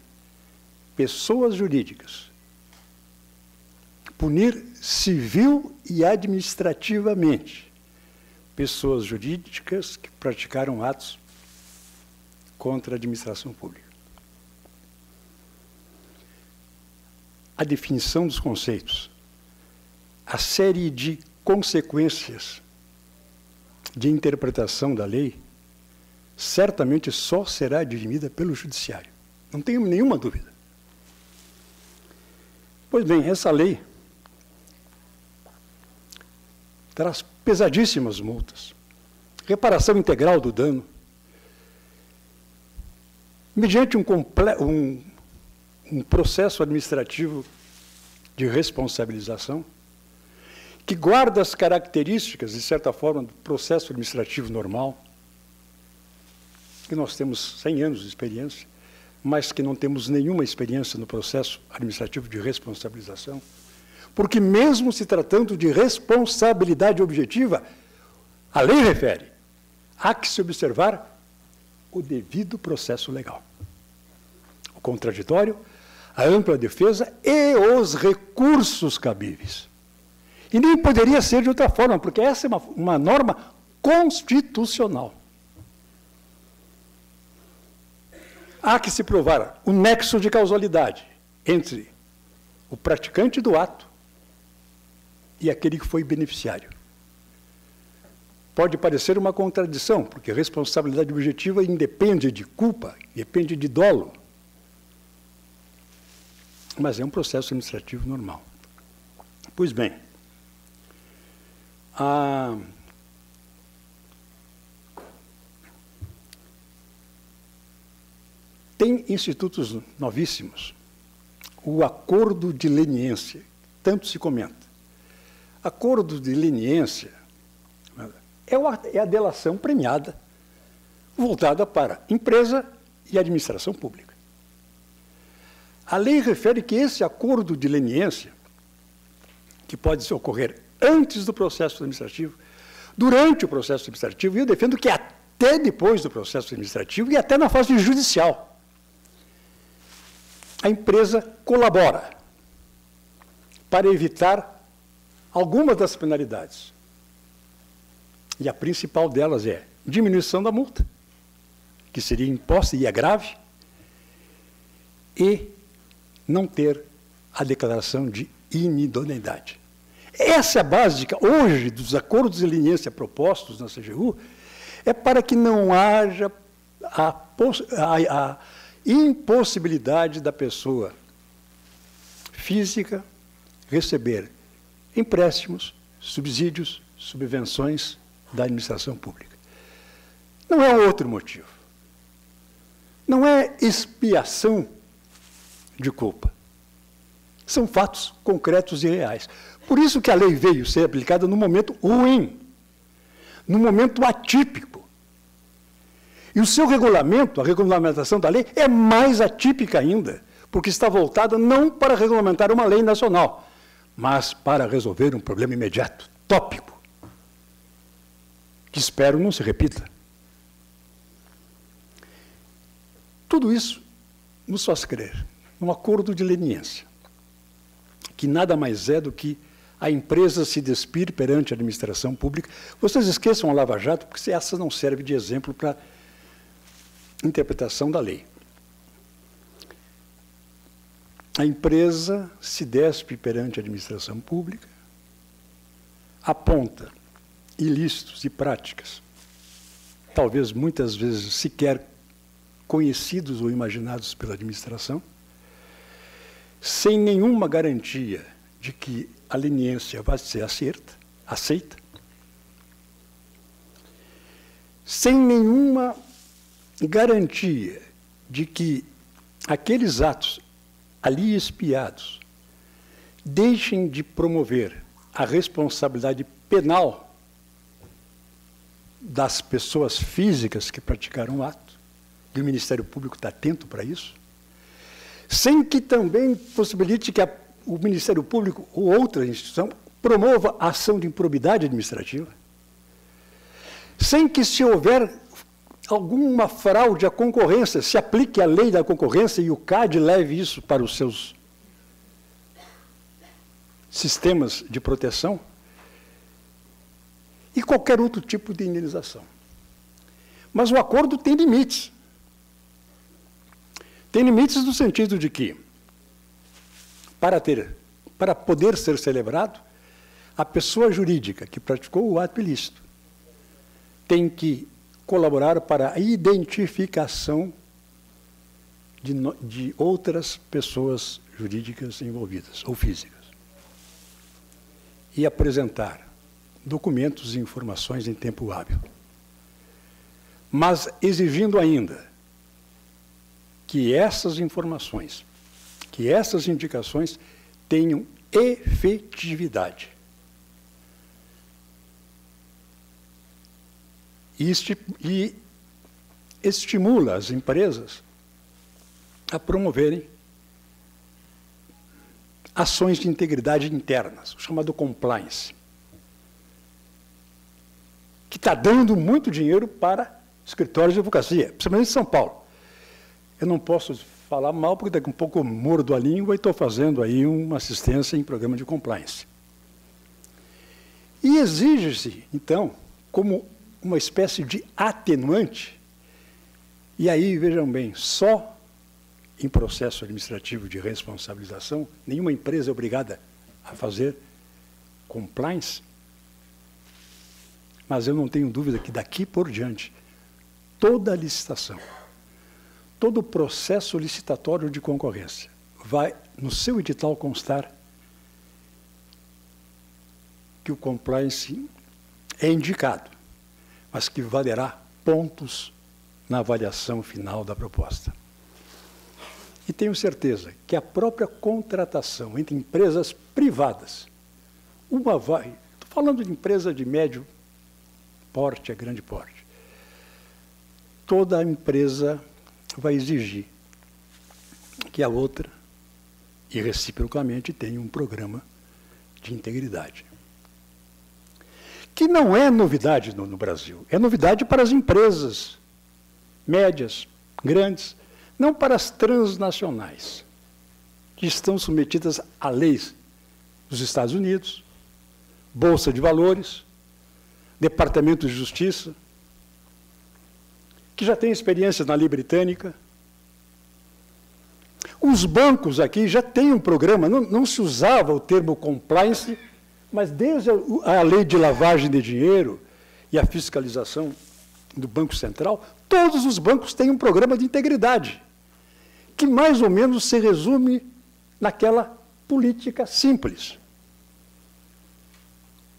pessoas jurídicas, punir civil e administrativamente pessoas jurídicas que praticaram atos contra a administração pública. A definição dos conceitos, a série de consequências de interpretação da lei, certamente só será dirimida pelo judiciário. Não tenho nenhuma dúvida. Pois bem, essa lei traz pesadíssimas multas, reparação integral do dano, mediante um, um, um processo administrativo de responsabilização, que guarda as características, de certa forma, do processo administrativo normal, que nós temos 100 anos de experiência, mas que não temos nenhuma experiência no processo administrativo de responsabilização. Porque, mesmo se tratando de responsabilidade objetiva, a lei refere, há que se observar o devido processo legal. O contraditório, a ampla defesa e os recursos cabíveis. E nem poderia ser de outra forma, porque essa é uma, uma norma constitucional. Há que se provar o nexo de causalidade entre o praticante do ato e aquele que foi beneficiário. Pode parecer uma contradição, porque responsabilidade objetiva independe de culpa, depende de dolo. Mas é um processo administrativo normal. Pois bem, a Tem institutos novíssimos. O acordo de leniência, tanto se comenta. Acordo de leniência é a delação premiada voltada para empresa e administração pública. A lei refere que esse acordo de leniência, que pode ocorrer antes do processo administrativo, durante o processo administrativo, e eu defendo que até depois do processo administrativo e até na fase judicial a empresa colabora para evitar algumas das penalidades. E a principal delas é diminuição da multa, que seria imposta e é grave, e não ter a declaração de inidoneidade. Essa é a básica, hoje, dos acordos de leniência propostos na CGU, é para que não haja a, a, a impossibilidade da pessoa física receber empréstimos, subsídios, subvenções da administração pública. Não é outro motivo. Não é expiação de culpa. São fatos concretos e reais. Por isso que a lei veio ser aplicada no momento ruim, no momento atípico e o seu regulamento, a regulamentação da lei, é mais atípica ainda, porque está voltada não para regulamentar uma lei nacional, mas para resolver um problema imediato, tópico, que espero não se repita. Tudo isso nos faz crer num acordo de leniência, que nada mais é do que a empresa se despir perante a administração pública. Vocês esqueçam a Lava Jato, porque essa não serve de exemplo para interpretação da lei. A empresa se despe perante a administração pública, aponta ilícitos e práticas, talvez muitas vezes sequer conhecidos ou imaginados pela administração, sem nenhuma garantia de que a leniência vai ser acerta, aceita, sem nenhuma garantia de que aqueles atos ali espiados deixem de promover a responsabilidade penal das pessoas físicas que praticaram o ato que o Ministério Público está atento para isso, sem que também possibilite que a, o Ministério Público ou outra instituição promova a ação de improbidade administrativa, sem que, se houver alguma fraude à concorrência, se aplique a lei da concorrência e o CAD leve isso para os seus sistemas de proteção, e qualquer outro tipo de indenização. Mas o acordo tem limites. Tem limites no sentido de que, para, ter, para poder ser celebrado, a pessoa jurídica que praticou o ato ilícito tem que colaborar para a identificação de, de outras pessoas jurídicas envolvidas, ou físicas, e apresentar documentos e informações em tempo hábil. Mas exigindo ainda que essas informações, que essas indicações tenham efetividade. E, esti estimula as empresas a promoverem ações de integridade internas, o chamado compliance que está dando muito dinheiro para escritórios de advocacia, principalmente em São Paulo. Eu não posso falar mal, porque daqui a um pouco mordo a língua e estou fazendo aí uma assistência em programa de compliance. E exige-se, então, como uma espécie de atenuante, e aí, vejam bem, só em processo administrativo de responsabilização, nenhuma empresa é obrigada a fazer compliance, mas eu não tenho dúvida que daqui por diante, toda licitação, todo processo licitatório de concorrência vai, no seu edital, constar que o compliance é indicado, mas que valerá pontos na avaliação final da proposta. E tenho certeza que a própria contratação entre empresas privadas, uma vai, estou falando de empresa de médio porte, a grande porte. Toda empresa vai exigir que a outra, e reciprocamente, tenha um programa de integridade. Que não é novidade no, no Brasil, é novidade para as empresas médias, grandes, não para as transnacionais, que estão submetidas a leis dos Estados Unidos, Bolsa de Valores, Departamento de Justiça, que já tem experiência na lei britânica. Os bancos aqui já têm um programa, não, não se usava o termo compliance, mas desde a, lei de lavagem de dinheiro e a fiscalização do Banco Central, todos os bancos têm um programa de integridade, que mais ou menos se resume naquela política simples.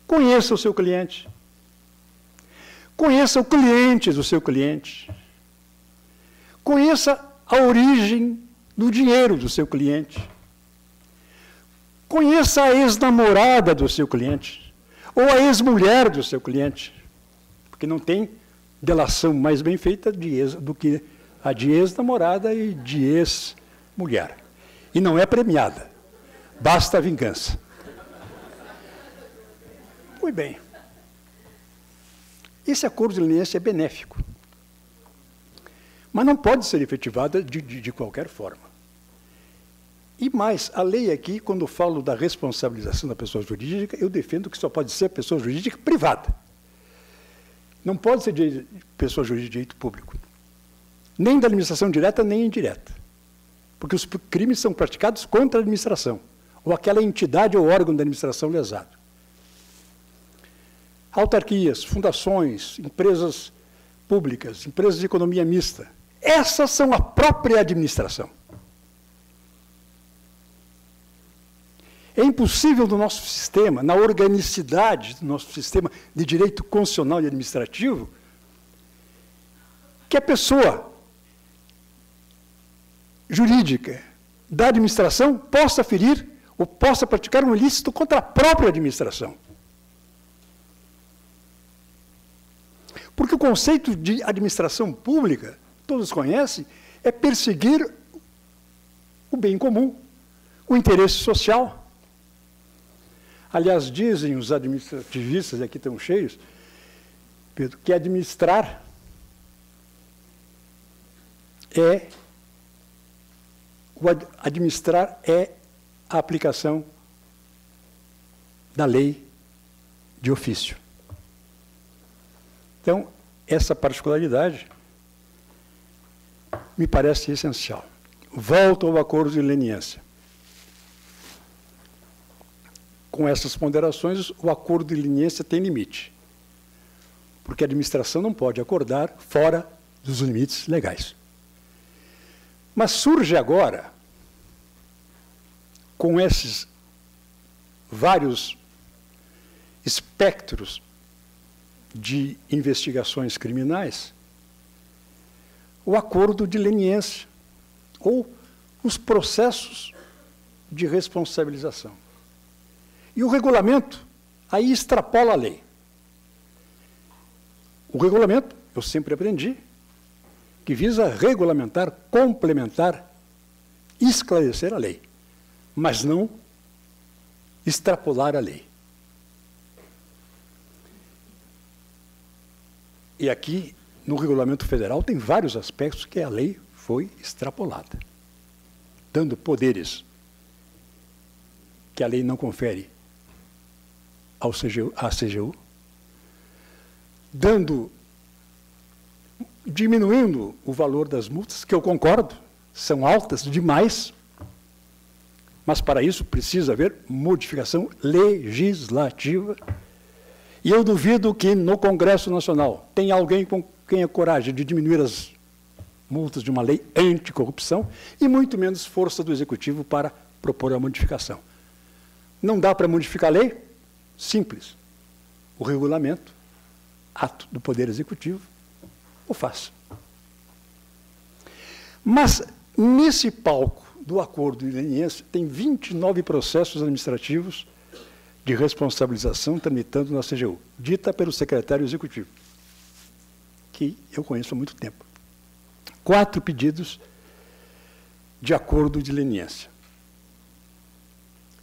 Conheça o seu cliente, Conheça o cliente do seu cliente. Conheça a origem do dinheiro do seu cliente. Conheça a ex-namorada do seu cliente. Ou a ex-mulher do seu cliente. Porque não tem delação mais bem feita ex, do que a de ex-namorada e de ex-mulher. E não é premiada. Basta a vingança. Muito bem. Esse acordo de leniência é benéfico, mas não pode ser efetivado de, de, de qualquer forma. E mais, a lei aqui, quando falo da responsabilização da pessoa jurídica, eu defendo que só pode ser pessoa jurídica privada. Não pode ser de pessoa jurídica de direito público. Nem da administração direta, nem indireta. Porque os crimes são praticados contra a administração, ou aquela entidade ou órgão da administração lesado autarquias, fundações, empresas públicas, empresas de economia mista. Essas são a própria administração. É impossível no nosso sistema, na organicidade do nosso sistema de direito constitucional e administrativo, que a pessoa jurídica da administração possa ferir ou possa praticar um ilícito contra a própria administração. Porque o conceito de administração pública, todos conhecem, é perseguir o bem comum, o interesse social. Aliás, dizem os administrativistas, e aqui estão cheios, Pedro, que administrar é o administrar é a aplicação da lei de ofício. Então, essa particularidade me parece essencial. Volto ao acordo de leniência. Com essas ponderações, o acordo de leniência tem limite. Porque a administração não pode acordar fora dos limites legais. Mas surge agora, com esses vários espectros de investigações criminais, o acordo de leniência, ou os processos de responsabilização. E o regulamento aí extrapola a lei. O regulamento, eu sempre aprendi, que visa regulamentar, complementar, esclarecer a lei, mas não extrapolar a lei. E aqui, no regulamento federal, tem vários aspectos que a lei foi extrapolada, dando poderes que a lei não confere ao CGU, à CGU, dando, diminuindo o valor das multas, que eu concordo, são altas demais, mas para isso precisa haver modificação legislativa e eu duvido que no Congresso Nacional tenha alguém com quem a coragem de diminuir as multas de uma lei anticorrupção e muito menos força do Executivo para propor a modificação. Não dá para modificar a lei? Simples. O regulamento, ato do Poder Executivo, o faz. Mas, nesse palco do acordo de leniência, tem 29 processos administrativos de responsabilização tramitando na CGU, dita pelo secretário executivo, que eu conheço há muito tempo. Quatro pedidos de acordo de leniência.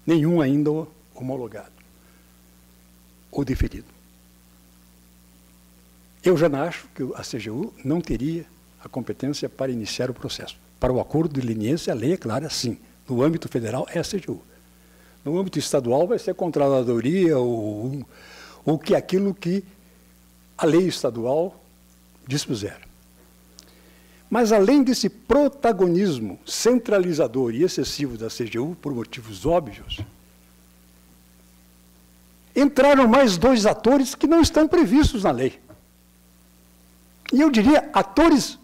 Nenhum ainda homologado ou deferido. Eu já acho que a CGU não teria a competência para iniciar o processo. Para o acordo de leniência, a lei é clara, sim. No âmbito federal, é a CGU. No âmbito estadual vai ser controladoria ou, ou que aquilo que a lei estadual dispuser. Mas além desse protagonismo centralizador e excessivo da CGU, por motivos óbvios, entraram mais dois atores que não estão previstos na lei. E eu diria, atores,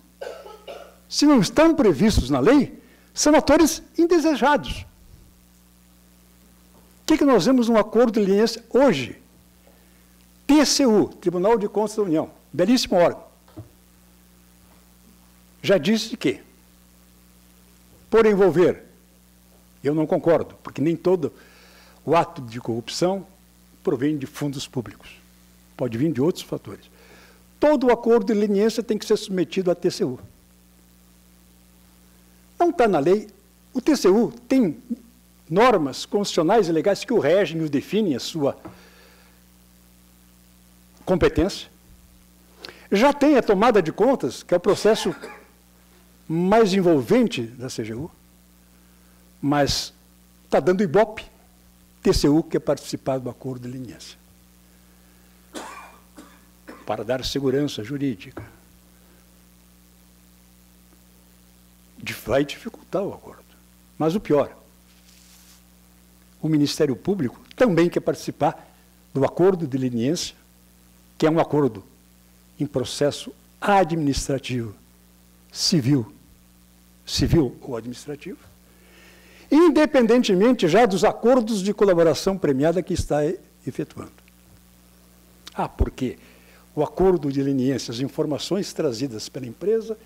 se não estão previstos na lei, são atores indesejados. O que, que nós vemos no acordo de leniência hoje? TCU, Tribunal de Contas da União, belíssimo órgão, já disse que, por envolver, eu não concordo, porque nem todo o ato de corrupção provém de fundos públicos. Pode vir de outros fatores. Todo acordo de leniência tem que ser submetido à TCU. Não está na lei. O TCU tem normas constitucionais e legais que o regem e o definem a sua competência. Já tem a tomada de contas, que é o processo mais envolvente da CGU, mas está dando ibope, TCU quer participar do acordo de leniência. Para dar segurança jurídica. Vai dificultar o acordo. Mas o pior, o Ministério Público também quer participar do acordo de leniência, que é um acordo em processo administrativo, civil, civil ou administrativo, independentemente já dos acordos de colaboração premiada que está efetuando. Ah, porque o acordo de leniência, as informações trazidas pela empresa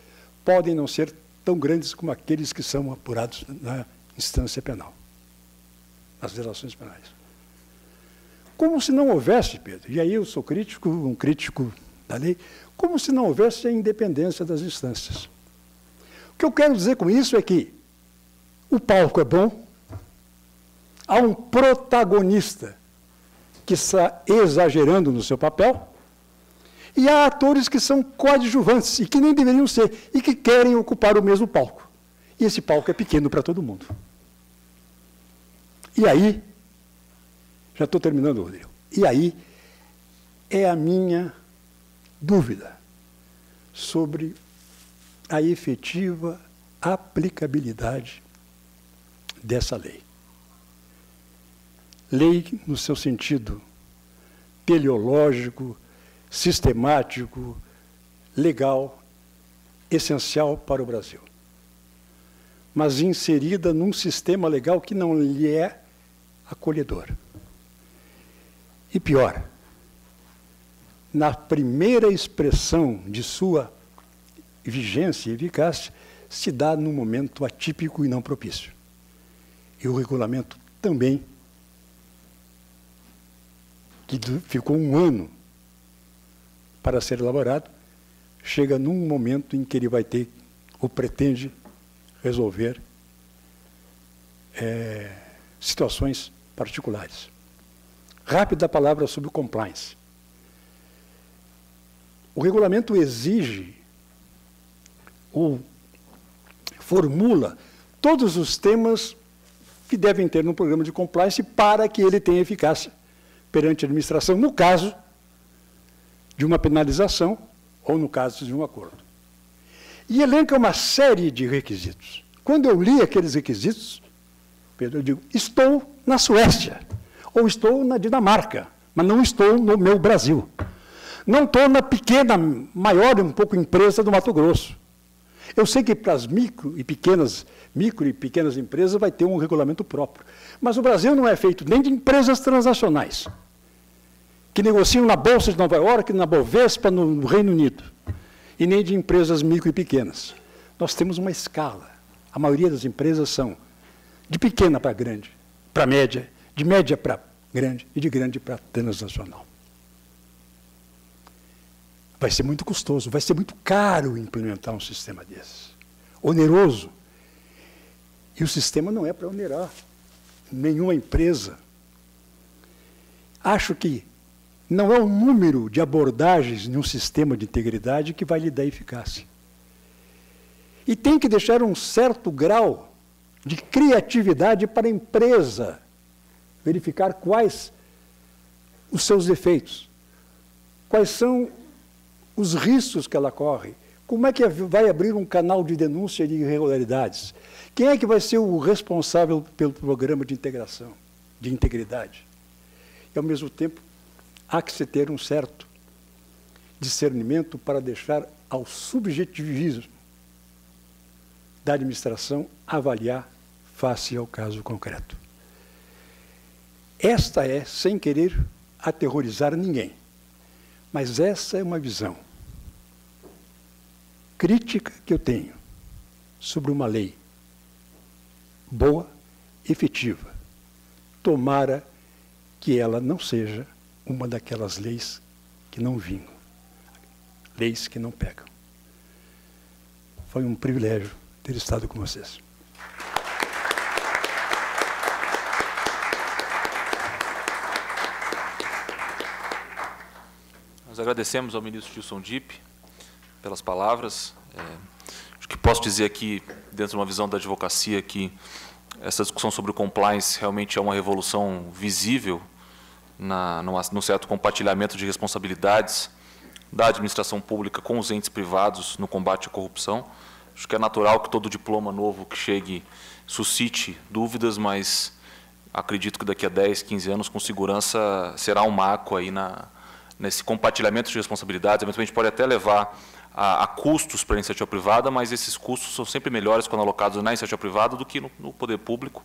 podem não ser tão grandes como aqueles que são apurados na instância penal as relações penais. Como se não houvesse, Pedro, e aí eu sou crítico, um crítico da lei, como se não houvesse a independência das instâncias. O que eu quero dizer com isso é que o palco é bom, há um protagonista que está exagerando no seu papel, e há atores que são coadjuvantes e que nem deveriam ser, e que querem ocupar o mesmo palco. E esse palco é pequeno para todo mundo. E aí, já estou terminando, Rodrigo, e aí é a minha dúvida sobre a efetiva aplicabilidade dessa lei. Lei no seu sentido teleológico, sistemático, legal, essencial para o Brasil. Mas inserida num sistema legal que não lhe é acolhedor. E pior, na primeira expressão de sua vigência e eficácia, se dá num momento atípico e não propício. E o regulamento também, que ficou um ano para ser elaborado, chega num momento em que ele vai ter, ou pretende, resolver é, situações particulares. Rápida palavra sobre compliance. O regulamento exige ou formula todos os temas que devem ter no programa de compliance para que ele tenha eficácia perante a administração, no caso de uma penalização ou no caso de um acordo. E elenca uma série de requisitos. Quando eu li aqueles requisitos, Pedro, eu digo, estou na Suécia, ou estou na Dinamarca, mas não estou no meu Brasil. Não estou na pequena, maior um pouco empresa do Mato Grosso. Eu sei que para as micro e pequenas, micro e pequenas empresas vai ter um regulamento próprio. Mas o Brasil não é feito nem de empresas transacionais, que negociam na Bolsa de Nova York, na Bovespa, no Reino Unido, e nem de empresas micro e pequenas. Nós temos uma escala. A maioria das empresas são de pequena para grande, para média, de média para grande e de grande para transnacional. Vai ser muito custoso, vai ser muito caro implementar um sistema desse. Oneroso. E o sistema não é para onerar nenhuma empresa. Acho que não é o número de abordagens em um sistema de integridade que vai lhe dar eficácia. E tem que deixar um certo grau de criatividade para a empresa verificar quais os seus defeitos, quais são os riscos que ela corre. Como é que vai abrir um canal de denúncia de irregularidades? Quem é que vai ser o responsável pelo programa de integração, de integridade? E, ao mesmo tempo, há que se ter um certo discernimento para deixar ao subjetivismo da administração avaliar face ao caso concreto. Esta é, sem querer aterrorizar ninguém, mas essa é uma visão crítica que eu tenho sobre uma lei boa, efetiva, tomara que ela não seja uma daquelas leis que não vingam, leis que não pegam. Foi um privilégio ter estado com vocês. Nós agradecemos ao ministro Gilson Dipp pelas palavras. É, acho que posso dizer aqui, dentro de uma visão da advocacia, que essa discussão sobre o compliance realmente é uma revolução visível na, no certo compartilhamento de responsabilidades da administração pública com os entes privados no combate à corrupção. Acho que é natural que todo diploma novo que chegue suscite dúvidas, mas acredito que daqui a 10, 15 anos, com segurança, será um marco aí na, nesse compartilhamento de responsabilidades. Eventualmente pode até levar a, a custos para a iniciativa privada, mas esses custos são sempre melhores quando alocados na iniciativa privada do que no, no poder público.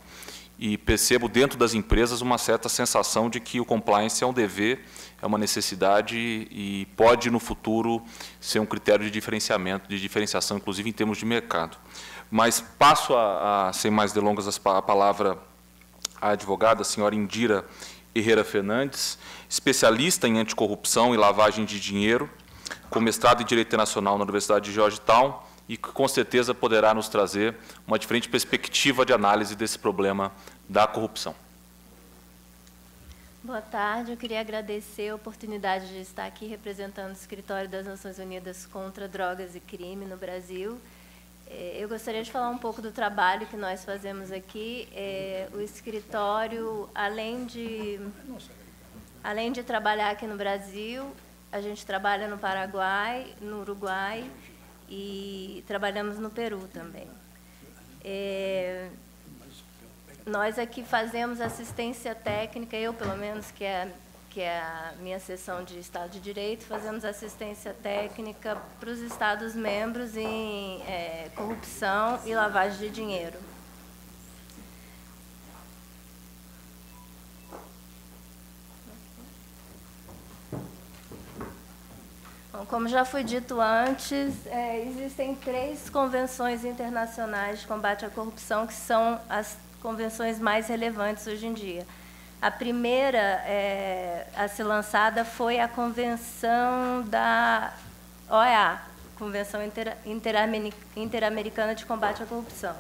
E percebo dentro das empresas uma certa sensação de que o compliance é um dever, é uma necessidade e pode no futuro ser um critério de diferenciamento, de diferenciação, inclusive em termos de mercado. Mas passo a, a sem mais delongas, a palavra à advogada, a senhora Indira Herrera Fernandes, especialista em anticorrupção e lavagem de dinheiro, com mestrado em Direito Internacional na Universidade de Georgetown e que com certeza poderá nos trazer uma diferente perspectiva de análise desse problema da corrupção. Boa tarde, eu queria agradecer a oportunidade de estar aqui representando o Escritório das Nações Unidas contra Drogas e Crime no Brasil. É, eu gostaria de falar um pouco do trabalho que nós fazemos aqui. É, o escritório, além de, além de trabalhar aqui no Brasil, a gente trabalha no Paraguai, no Uruguai e trabalhamos no Peru também. É, nós aqui fazemos assistência técnica, eu pelo menos, que é, que é a minha seção de Estado de Direito, fazemos assistência técnica para os Estados-membros em é, corrupção e lavagem de dinheiro. Bom, como já foi dito antes, é, existem três convenções internacionais de combate à corrupção que são as convenções mais relevantes hoje em dia. A primeira é, a ser lançada foi a Convenção da OEA, Convenção Interamericana de Combate à Corrupção.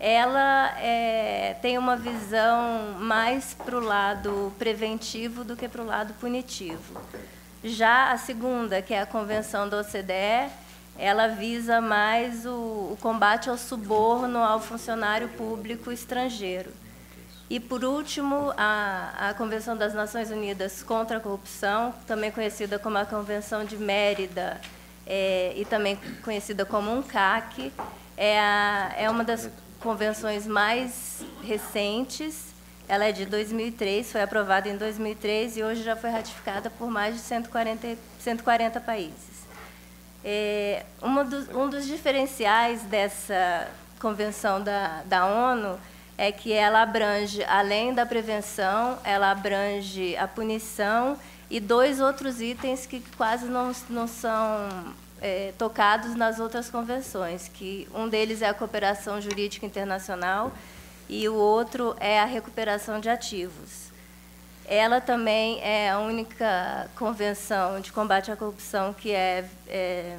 Ela é, tem uma visão mais para o lado preventivo do que para o lado punitivo. Já a segunda, que é a Convenção da OCDE, ela visa mais o, o combate ao suborno ao funcionário público estrangeiro. E, por último, a, a Convenção das Nações Unidas contra a Corrupção, também conhecida como a Convenção de Mérida é, e também conhecida como UNCAC, é, a, é uma das convenções mais recentes. Ela é de 2003, foi aprovada em 2003 e hoje já foi ratificada por mais de 140, 140 países. É, dos, um dos diferenciais dessa convenção da, da ONU é que ela abrange, além da prevenção, ela abrange a punição e dois outros itens que quase não, não são é, tocados nas outras convenções, que um deles é a cooperação jurídica internacional e o outro é a recuperação de ativos. Ela também é a única convenção de combate à corrupção que é, é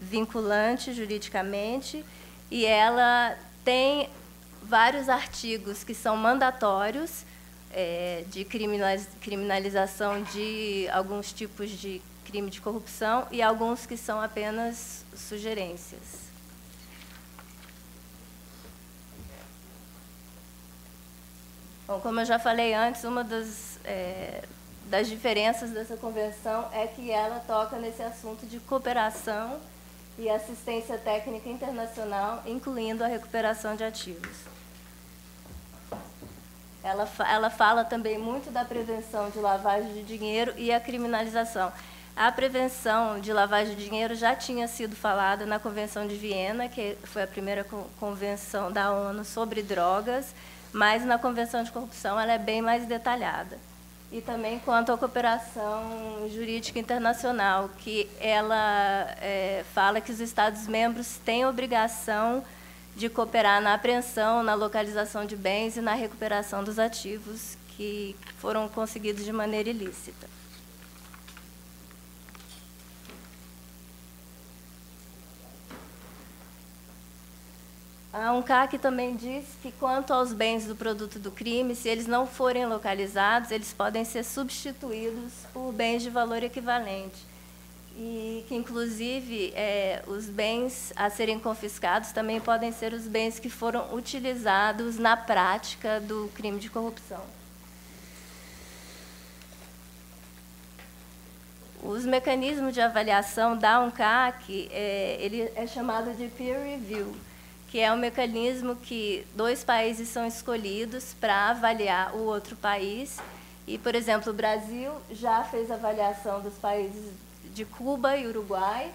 vinculante juridicamente e ela tem vários artigos que são mandatórios é, de criminalização de alguns tipos de crime de corrupção e alguns que são apenas sugerências. Bom, como eu já falei antes, uma das, é, das diferenças dessa convenção é que ela toca nesse assunto de cooperação e assistência técnica internacional, incluindo a recuperação de ativos. Ela, ela fala também muito da prevenção de lavagem de dinheiro e a criminalização. A prevenção de lavagem de dinheiro já tinha sido falada na Convenção de Viena, que foi a primeira convenção da ONU sobre drogas, mas na Convenção de Corrupção ela é bem mais detalhada. E também quanto à cooperação jurídica internacional, que ela é, fala que os Estados-membros têm obrigação de cooperar na apreensão, na localização de bens e na recuperação dos ativos que foram conseguidos de maneira ilícita. A UNCAC também diz que, quanto aos bens do produto do crime, se eles não forem localizados, eles podem ser substituídos por bens de valor equivalente. E que, inclusive, é, os bens a serem confiscados também podem ser os bens que foram utilizados na prática do crime de corrupção. Os mecanismos de avaliação da UNCAC, é, ele é chamado de peer review que é um mecanismo que dois países são escolhidos para avaliar o outro país. E, por exemplo, o Brasil já fez avaliação dos países de Cuba e Uruguai,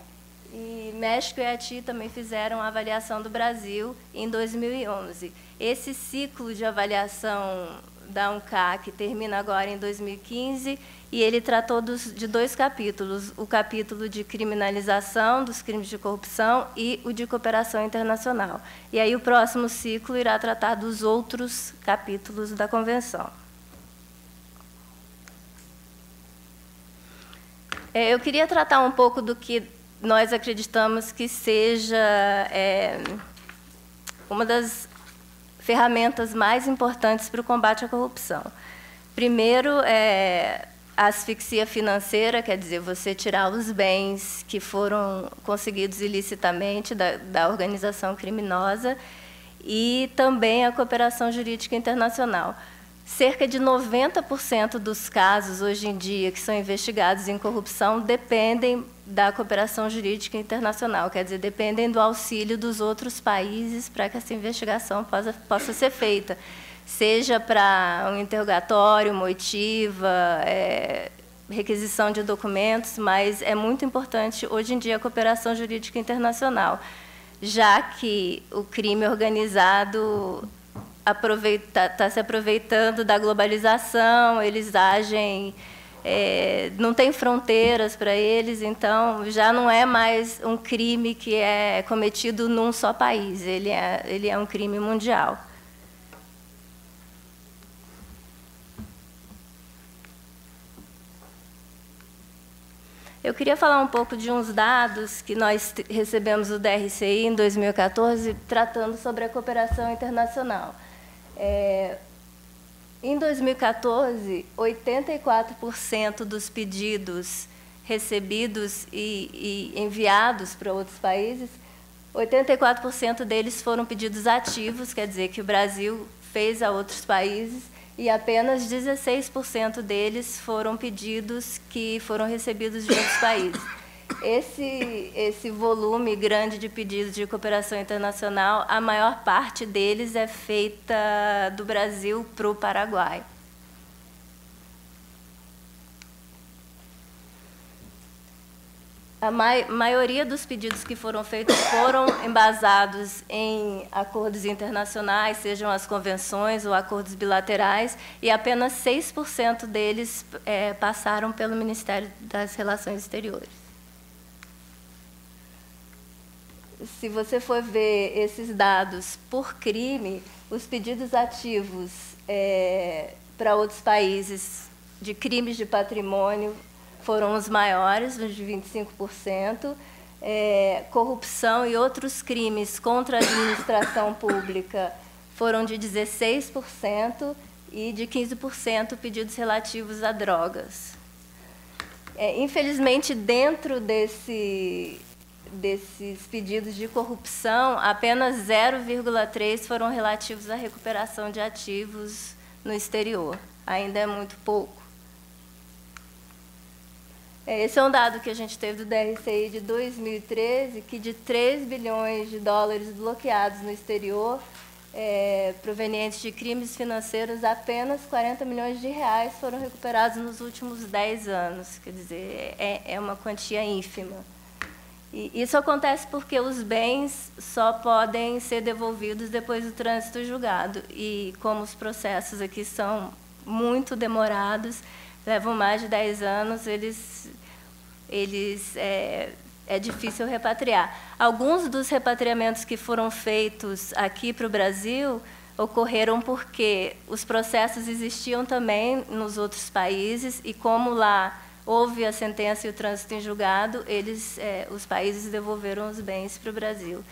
e México e Haiti também fizeram a avaliação do Brasil em 2011. Esse ciclo de avaliação da UNCAC termina agora em 2015 e ele tratou dos, de dois capítulos: o capítulo de criminalização dos crimes de corrupção e o de cooperação internacional. E aí o próximo ciclo irá tratar dos outros capítulos da convenção. É, eu queria tratar um pouco do que nós acreditamos que seja é, uma das ferramentas mais importantes para o combate à corrupção. Primeiro, é, asfixia financeira, quer dizer, você tirar os bens que foram conseguidos ilicitamente da, da organização criminosa, e também a cooperação jurídica internacional. Cerca de 90% dos casos hoje em dia que são investigados em corrupção dependem da cooperação jurídica internacional, quer dizer, dependem do auxílio dos outros países para que essa investigação possa, possa ser feita, seja para um interrogatório, moitiva, é, requisição de documentos, mas é muito importante hoje em dia a cooperação jurídica internacional, já que o crime organizado está tá se aproveitando da globalização, eles agem, é, não tem fronteiras para eles, então já não é mais um crime que é cometido num só país, ele é, ele é um crime mundial. Eu queria falar um pouco de uns dados que nós recebemos do DRCI em 2014, tratando sobre a cooperação internacional. É, em 2014, 84% dos pedidos recebidos e, e enviados para outros países, 84% deles foram pedidos ativos, quer dizer que o Brasil fez a outros países, e apenas 16% deles foram pedidos que foram recebidos de outros países. Esse, esse volume grande de pedidos de cooperação internacional, a maior parte deles é feita do Brasil para o Paraguai. A mai maioria dos pedidos que foram feitos foram embasados em acordos internacionais, sejam as convenções ou acordos bilaterais, e apenas 6% deles é, passaram pelo Ministério das Relações Exteriores. se você for ver esses dados por crime, os pedidos ativos é, para outros países de crimes de patrimônio foram os maiores, os de 25%. É, corrupção e outros crimes contra a administração pública foram de 16% e de 15% pedidos relativos a drogas. É, infelizmente, dentro desse, desses pedidos de corrupção, apenas 0,3 foram relativos à recuperação de ativos no exterior. Ainda é muito pouco. É, esse é um dado que a gente teve do DRCI de 2013, que de 3 bilhões de dólares bloqueados no exterior, é, provenientes de crimes financeiros, apenas 40 milhões de reais foram recuperados nos últimos 10 anos. Quer dizer, é, é uma quantia ínfima. E isso acontece porque os bens só podem ser devolvidos depois do trânsito julgado. E como os processos aqui são muito demorados, levam mais de 10 anos, eles, eles é, é difícil repatriar. Alguns dos repatriamentos que foram feitos aqui para o Brasil ocorreram porque os processos existiam também nos outros países e como lá houve a sentença e o trânsito em julgado, eles, é, os países devolveram os bens para o Brasil.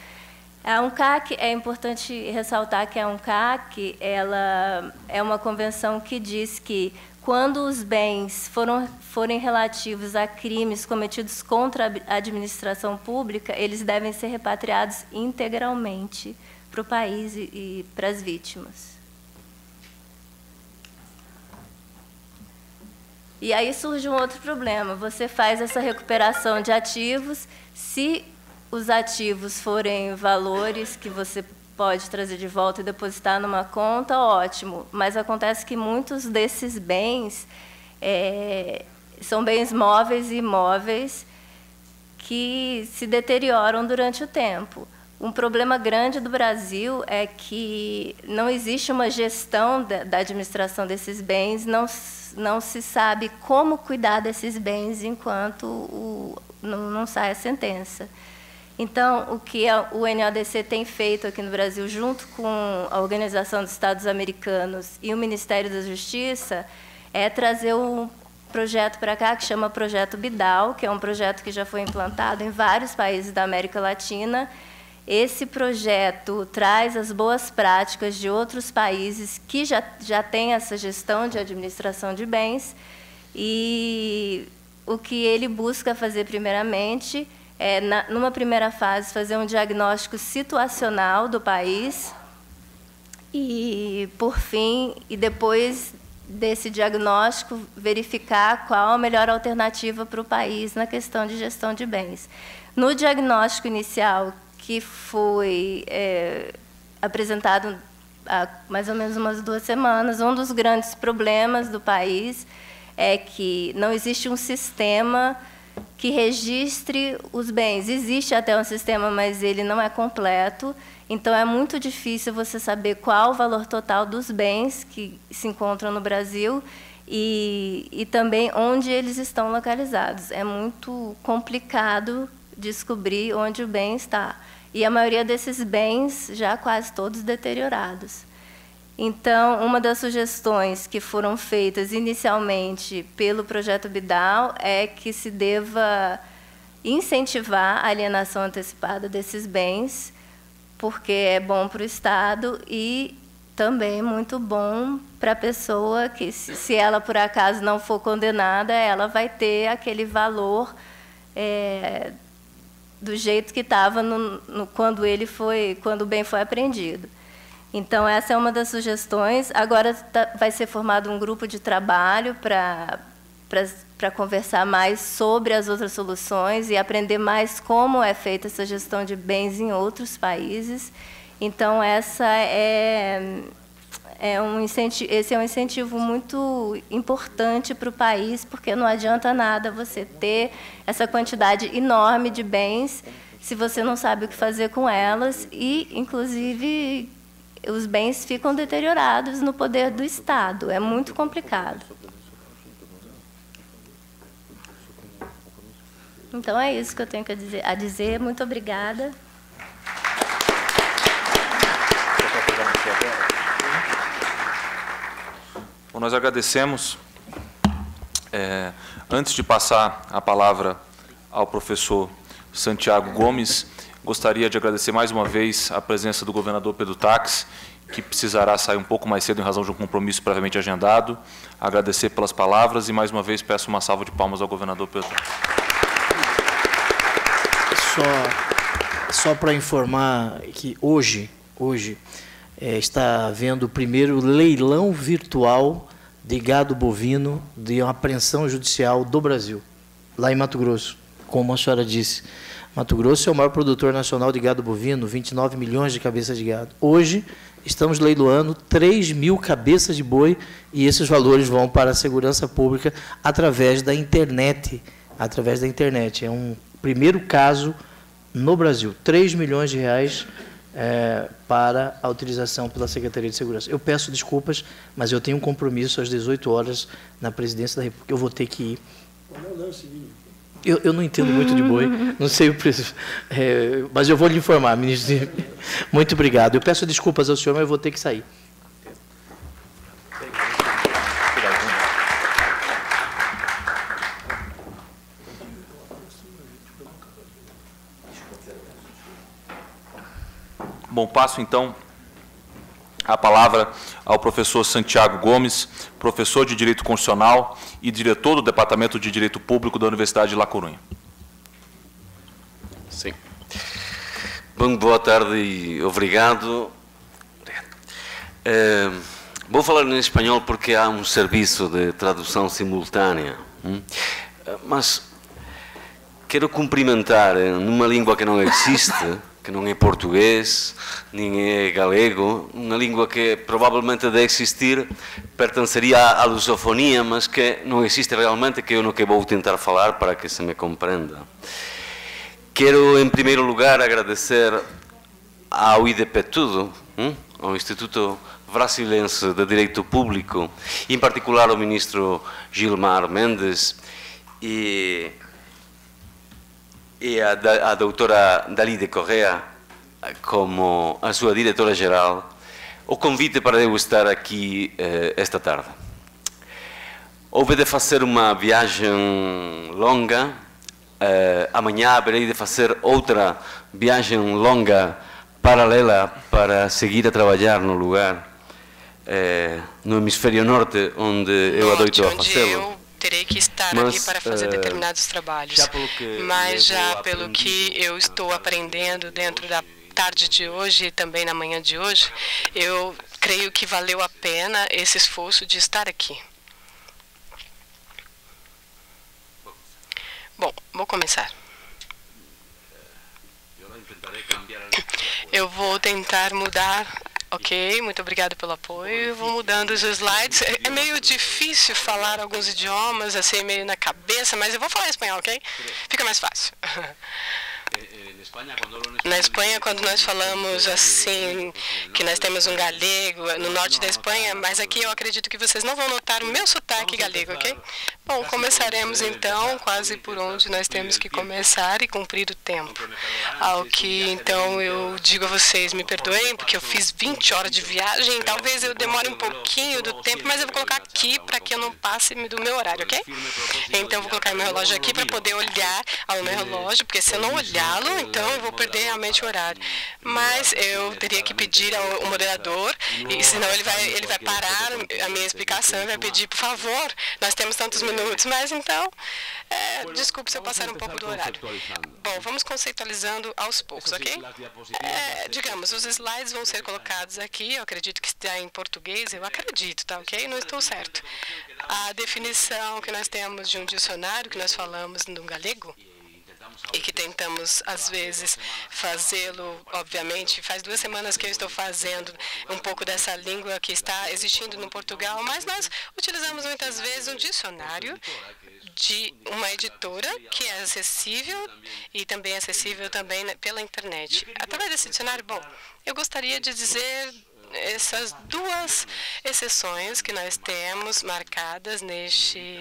A UNCAC, é importante ressaltar que a UNCAC ela é uma convenção que diz que quando os bens foram, forem relativos a crimes cometidos contra a administração pública, eles devem ser repatriados integralmente para o país e, e para as vítimas. E aí surge um outro problema. Você faz essa recuperação de ativos, se os ativos forem valores que você pode trazer de volta e depositar numa conta, ótimo. Mas acontece que muitos desses bens é, são bens móveis e imóveis que se deterioram durante o tempo. Um problema grande do Brasil é que não existe uma gestão da administração desses bens, não não se sabe como cuidar desses bens enquanto o, não, não sai a sentença. Então, o que o NODC tem feito aqui no Brasil, junto com a Organização dos Estados Americanos e o Ministério da Justiça, é trazer um projeto para cá que chama Projeto Bidal, que é um projeto que já foi implantado em vários países da América Latina. Esse projeto traz as boas práticas de outros países que já, já têm essa gestão de administração de bens e o que ele busca fazer primeiramente é, na, numa primeira fase, fazer um diagnóstico situacional do país e, por fim, e depois desse diagnóstico, verificar qual a melhor alternativa para o país na questão de gestão de bens. No diagnóstico inicial, que foi é, apresentado há mais ou menos umas duas semanas, um dos grandes problemas do país é que não existe um sistema que registre os bens. Existe até um sistema, mas ele não é completo. Então é muito difícil você saber qual o valor total dos bens que se encontram no Brasil e, e também onde eles estão localizados. É muito complicado descobrir onde o bem está. E a maioria desses bens já quase todos deteriorados. Então, uma das sugestões que foram feitas inicialmente pelo projeto Bidal é que se deva incentivar a alienação antecipada desses bens, porque é bom para o Estado e também muito bom para a pessoa que, se ela por acaso não for condenada, ela vai ter aquele valor é, do jeito que estava quando ele foi, quando o bem foi apreendido. Então, essa é uma das sugestões. Agora tá, vai ser formado um grupo de trabalho para conversar mais sobre as outras soluções e aprender mais como é feita essa gestão de bens em outros países. Então, essa é, é um esse é um incentivo muito importante para o país, porque não adianta nada você ter essa quantidade enorme de bens se você não sabe o que fazer com elas e, inclusive, os bens ficam deteriorados no poder do Estado. É muito complicado. Então é isso que eu tenho dizer. A dizer. Muito obrigada. Bom, nós agradecemos. É, antes de passar a palavra ao professor Santiago Gomes, Gostaria de agradecer mais uma vez a presença do governador Pedro Tax, que precisará sair um pouco mais cedo em razão de um compromisso previamente agendado. Agradecer pelas palavras e mais uma vez peço uma salva de palmas ao governador Pedro. Só, só para informar que hoje, hoje é, está havendo o primeiro leilão virtual de gado bovino de uma apreensão judicial do Brasil, lá em Mato Grosso, como a senhora disse. Mato Grosso é o maior produtor nacional de gado bovino, 29 milhões de cabeças de gado. Hoje, estamos leiloando 3 mil cabeças de boi e esses valores vão para a segurança pública através da internet. Através da internet. É um primeiro caso no Brasil. 3 milhões de reais é, para a utilização pela Secretaria de Segurança. Eu peço desculpas, mas eu tenho um compromisso às 18 horas na presidência da República. Eu vou ter que ir. Qual é o lance, eu, eu não entendo muito de boi, não sei o preço, é, mas eu vou lhe informar, ministro. Muito obrigado. Eu peço desculpas ao senhor, mas eu vou ter que sair. Bom, passo então a palavra ao professor Santiago Gomes, professor de Direito Constitucional e diretor do Departamento de Direito Público da Universidade de La Coruña. Sim. Bom, boa tarde e obrigado. É, vou falar em espanhol porque há um serviço de tradução simultânea. Hum? Mas quero cumprimentar numa língua que não existe que non é portugués, nin é galego, unha lingua que probablemente de existir pertencería á lusofonía, mas que non existe realmente, que é o que vou tentar falar para que se me comprenda. Quero, en primeiro lugar, agradecer ao IDP-Tudo, hm? ao Instituto Brasilense de Direito Público, em particular ao ministro Gilmar Mendes, e e a, a doutora Dalide Correa como a súa directora geral o convite para eu estar aquí eh, esta tarde. houve de fazer uma viagem longa. Eh, amanhã haverei de fazer outra viagem longa paralela para seguir a trabalhar no lugar eh, no hemisfério norte, onde eu adoito a fazê-lo. Terei que estar Mas, ali para fazer eh, determinados trabalhos. já pelo que Mas já pelo que eu estou aprendendo dentro da tarde de hoje e também na manhã de hoje, eu creio que valeu a pena esse esforço de estar aqui. Bom, vou começar. Eu vou tentar mudar. Ok, muito obrigado pelo apoio. Vou mudando os slides. É é meio difícil falar alguns idiomas, assim, meio na cabeça, mas eu vou falar espanhol, ok? Fica mais fácil. Na Espanha, quando nós falamos assim, que nós temos um galego no norte da Espanha, mas aqui eu acredito que vocês não vão notar o meu sotaque galego, ok? Bom, começaremos então quase por onde nós temos que começar e cumprir o tempo. Ao que então eu digo a vocês, me perdoem, porque eu fiz 20 horas de viagem, talvez eu demore um pouquinho do tempo, mas eu vou colocar aqui para que eu não passe do meu horário, ok? Então eu vou colocar meu relógio aqui para poder olhar ao meu relógio, porque se eu não olhá-lo, então eu vou perder realmente o horário. Mas eu teria que pedir ao moderador, e senão ele vai, ele vai parar a minha explicação e vai pedir, por favor, nós temos tantos minutos, mas então, é, desculpe se eu passar um pouco do horário. Bom, vamos conceitualizando aos poucos, ok? É, digamos, os slides vão ser colocados aqui, eu acredito que está em português, eu acredito, tá ok? Não estou certo. A definição que nós temos de um dicionário, que nós falamos no galego, e que tentamos, às vezes, fazê-lo, obviamente. Faz duas semanas que eu estou fazendo um pouco dessa língua que está existindo no Portugal, mas nós utilizamos muitas vezes um dicionário de uma editora que é acessível e também é acessível também na- pela internet. Através desse dicionário, bom, eu gostaria de dizer essas duas exceções que nós temos marcadas neste,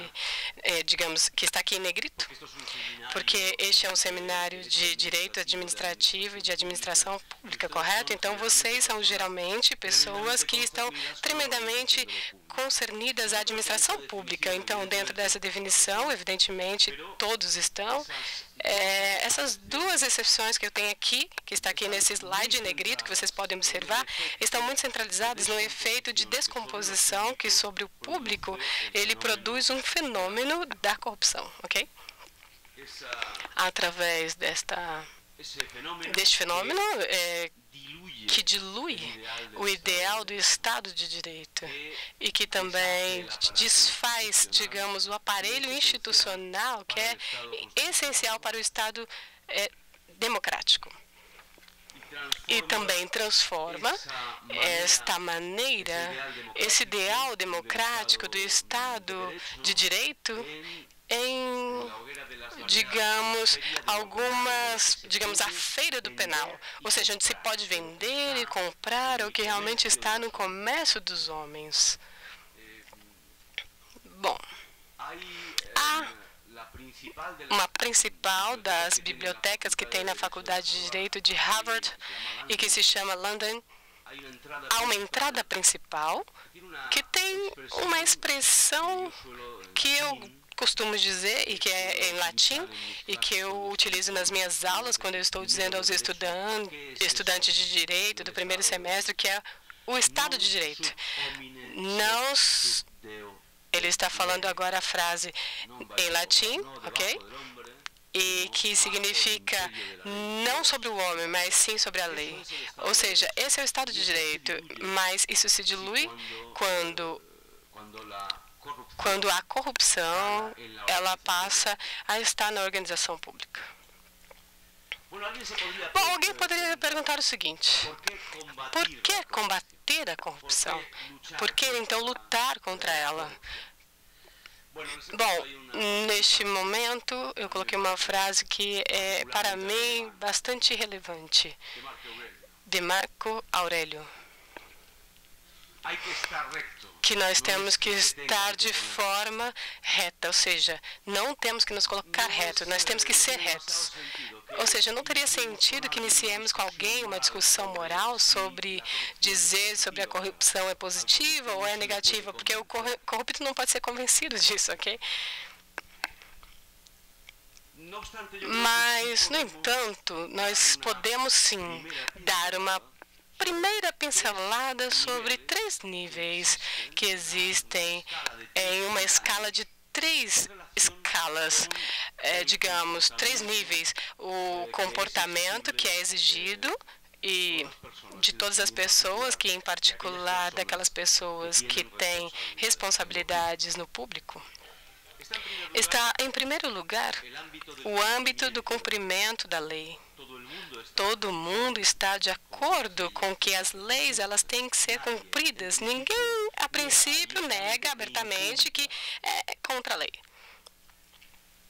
eh, digamos, que está aqui em negrito, porque este é um seminário de direito administrativo e de administração pública, correto? Então, vocês são geralmente pessoas que estão tremendamente concernidas à administração pública. Então, dentro dessa definição, evidentemente, todos estão. É, essas duas exceções que eu tenho aqui, que está aqui nesse slide negrito, que vocês podem observar, estão muito centralizadas no efeito de descomposição que sobre o público ele produz um fenômeno da corrupção, ok? Através desta deste fenômeno é, que dilui o ideal do Estado de Direito e que também desfaz, digamos, o aparelho institucional que é essencial para o Estado é, democrático. E também transforma esta maneira, esse ideal democrático do Estado de Direito em digamos, algumas, digamos, a feira do penal, ou seja, onde se pode vender e comprar o que realmente está no comércio dos homens. Bom, há uma principal das bibliotecas que tem na Faculdade de Direito de Harvard e que se chama London. Há uma entrada principal que tem uma expressão que eu costumo dizer e que é em latim e que eu utilizo nas minhas aulas quando eu estou dizendo aos estudantes, estudantes de direito do primeiro semestre que é o Estado de Direito. Não ele está falando agora a frase em latim, ok? E que significa não sobre o homem, mas sim sobre a lei. Ou seja, esse é o Estado de Direito, mas isso se dilui quando quando a corrupção ela passa a estar na organização pública. Bom, alguém poderia perguntar o seguinte: por que combater a corrupção? Por que então lutar contra ela? Bom, neste momento eu coloquei uma frase que é para mim bastante relevante, de Marco Aurélio. Que nós temos que estar de forma reta, ou seja, não temos que nos colocar retos, nós temos que ser retos. Ou seja, não teria sentido que iniciemos com alguém uma discussão moral sobre dizer sobre a corrupção é positiva ou é negativa, porque o corrupto não pode ser convencido disso, ok? Mas, no entanto, nós podemos sim dar uma primeira pincelada sobre três níveis que existem em uma escala de três escalas, é, digamos, três níveis. O comportamento que é exigido e de todas as pessoas, que em particular daquelas pessoas que têm responsabilidades no público está, em primeiro lugar, o âmbito do cumprimento da lei. Todo mundo está de acordo com que as leis elas têm que ser cumpridas. Ninguém, a princípio, nega abertamente que é contra a lei.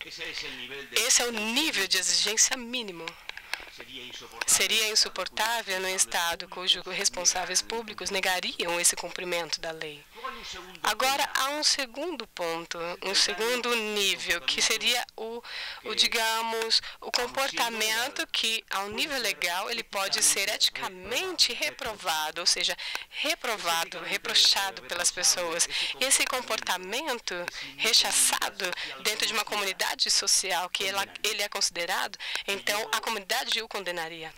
Esse é o nível de exigência mínimo. Seria insuportável no Estado cujos responsáveis públicos negariam esse cumprimento da lei. Agora, há um segundo ponto, um segundo nível, que seria o, o digamos, o comportamento que, ao nível legal, ele pode ser eticamente reprovado, ou seja, reprovado, reprochado pelas pessoas. E esse comportamento rechaçado dentro de uma comunidade social que ele é considerado, então a comunidade o condenaria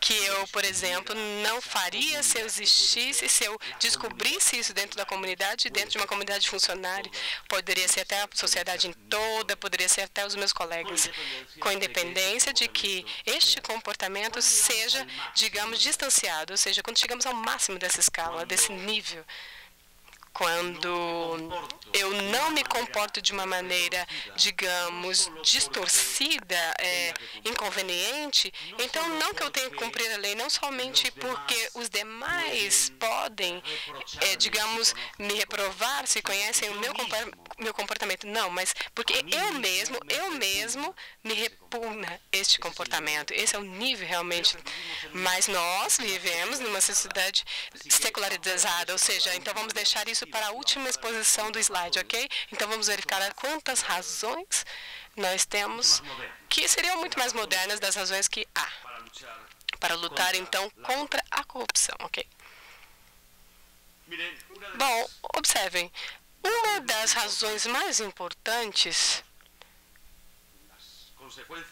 que eu, por exemplo, não faria se eu existisse, se eu descobrisse isso dentro da comunidade, dentro de uma comunidade funcionária. Poderia ser até a sociedade em toda, poderia ser até os meus colegas, com independência de que este comportamento seja, digamos, distanciado, ou seja, quando chegamos ao máximo dessa escala, desse nível quando eu não me comporto de uma maneira, digamos, distorcida, é, inconveniente, então não que eu tenha que cumprir a lei, não somente porque os demais podem, é, digamos, me reprovar se conhecem o meu, meu comportamento, não, mas porque eu mesmo, eu mesmo me repugna este comportamento. Esse é o nível realmente. Mas nós vivemos numa sociedade secularizada, ou seja, então vamos deixar isso para a última exposição do slide, ok? Então vamos verificar quantas razões nós temos que seriam muito mais modernas das razões que há. Para lutar então contra a corrupção, ok? Bom, observem, uma das razões mais importantes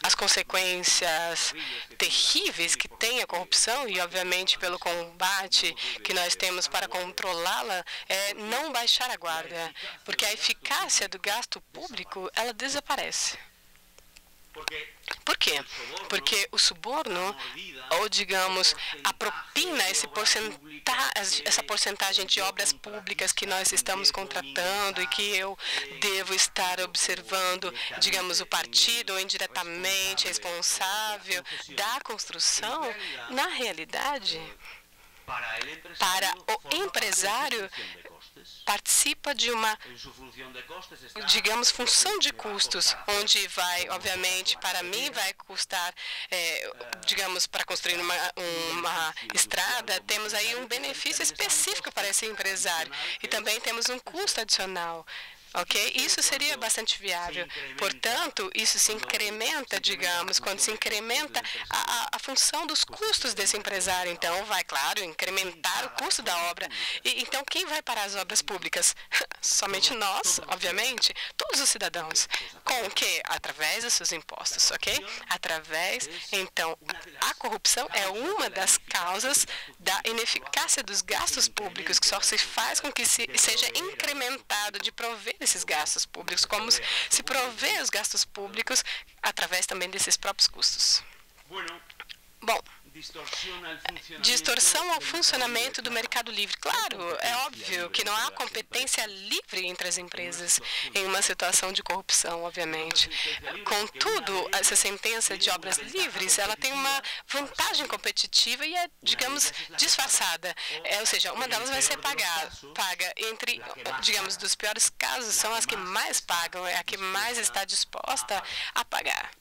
as consequências terríveis que tem a corrupção e, obviamente, pelo combate que nós temos para controlá-la, é não baixar a guarda, porque a eficácia do gasto público ela desaparece. Por quê? Porque o suborno, ou digamos, a propina, esse essa porcentagem de obras públicas que nós estamos contratando e que eu devo estar observando, digamos, o partido ou indiretamente responsável da construção, na realidade, para o empresário participa de uma, digamos, função de custos, onde vai, obviamente, para mim vai custar, é, digamos, para construir uma, uma estrada, temos aí um benefício específico para esse empresário. E também temos um custo adicional ok? Isso seria bastante viável. Portanto, isso se incrementa, digamos, quando se incrementa a, a, a função dos custos desse empresário. Então, vai, claro, incrementar o custo da obra. E, então, quem vai para as obras públicas? Somente nós, obviamente, todos os cidadãos. Com o quê? Através dos seus impostos, ok? Através, então, a corrupção é uma das causas da ineficácia dos gastos públicos, que só se faz com que se, seja incrementado de prover desses gastos públicos, como se provê os gastos públicos através também desses próprios custos. Bom, distorção ao funcionamento do mercado livre. Claro, é óbvio que não há competência livre entre as empresas em uma situação de corrupção, obviamente. Contudo, essa sentença de obras livres, ela tem uma vantagem competitiva e é, digamos, disfarçada. É, ou seja, uma delas vai ser paga, paga entre, digamos, dos piores casos, são as que mais pagam, é a que mais está disposta a pagar.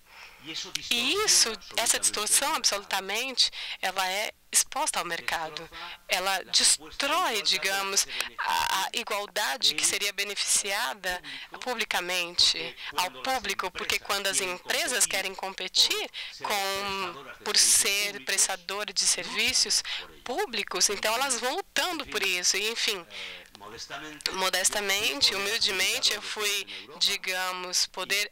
E isso, essa distorção absolutamente, ela é exposta ao mercado. Ela destrói, digamos, a, igualdade que seria beneficiada publicamente ao público, porque quando as empresas querem competir com, por ser prestador de serviços públicos, então elas vão lutando por isso. E, enfim, modestamente, humildemente, eu fui, digamos, poder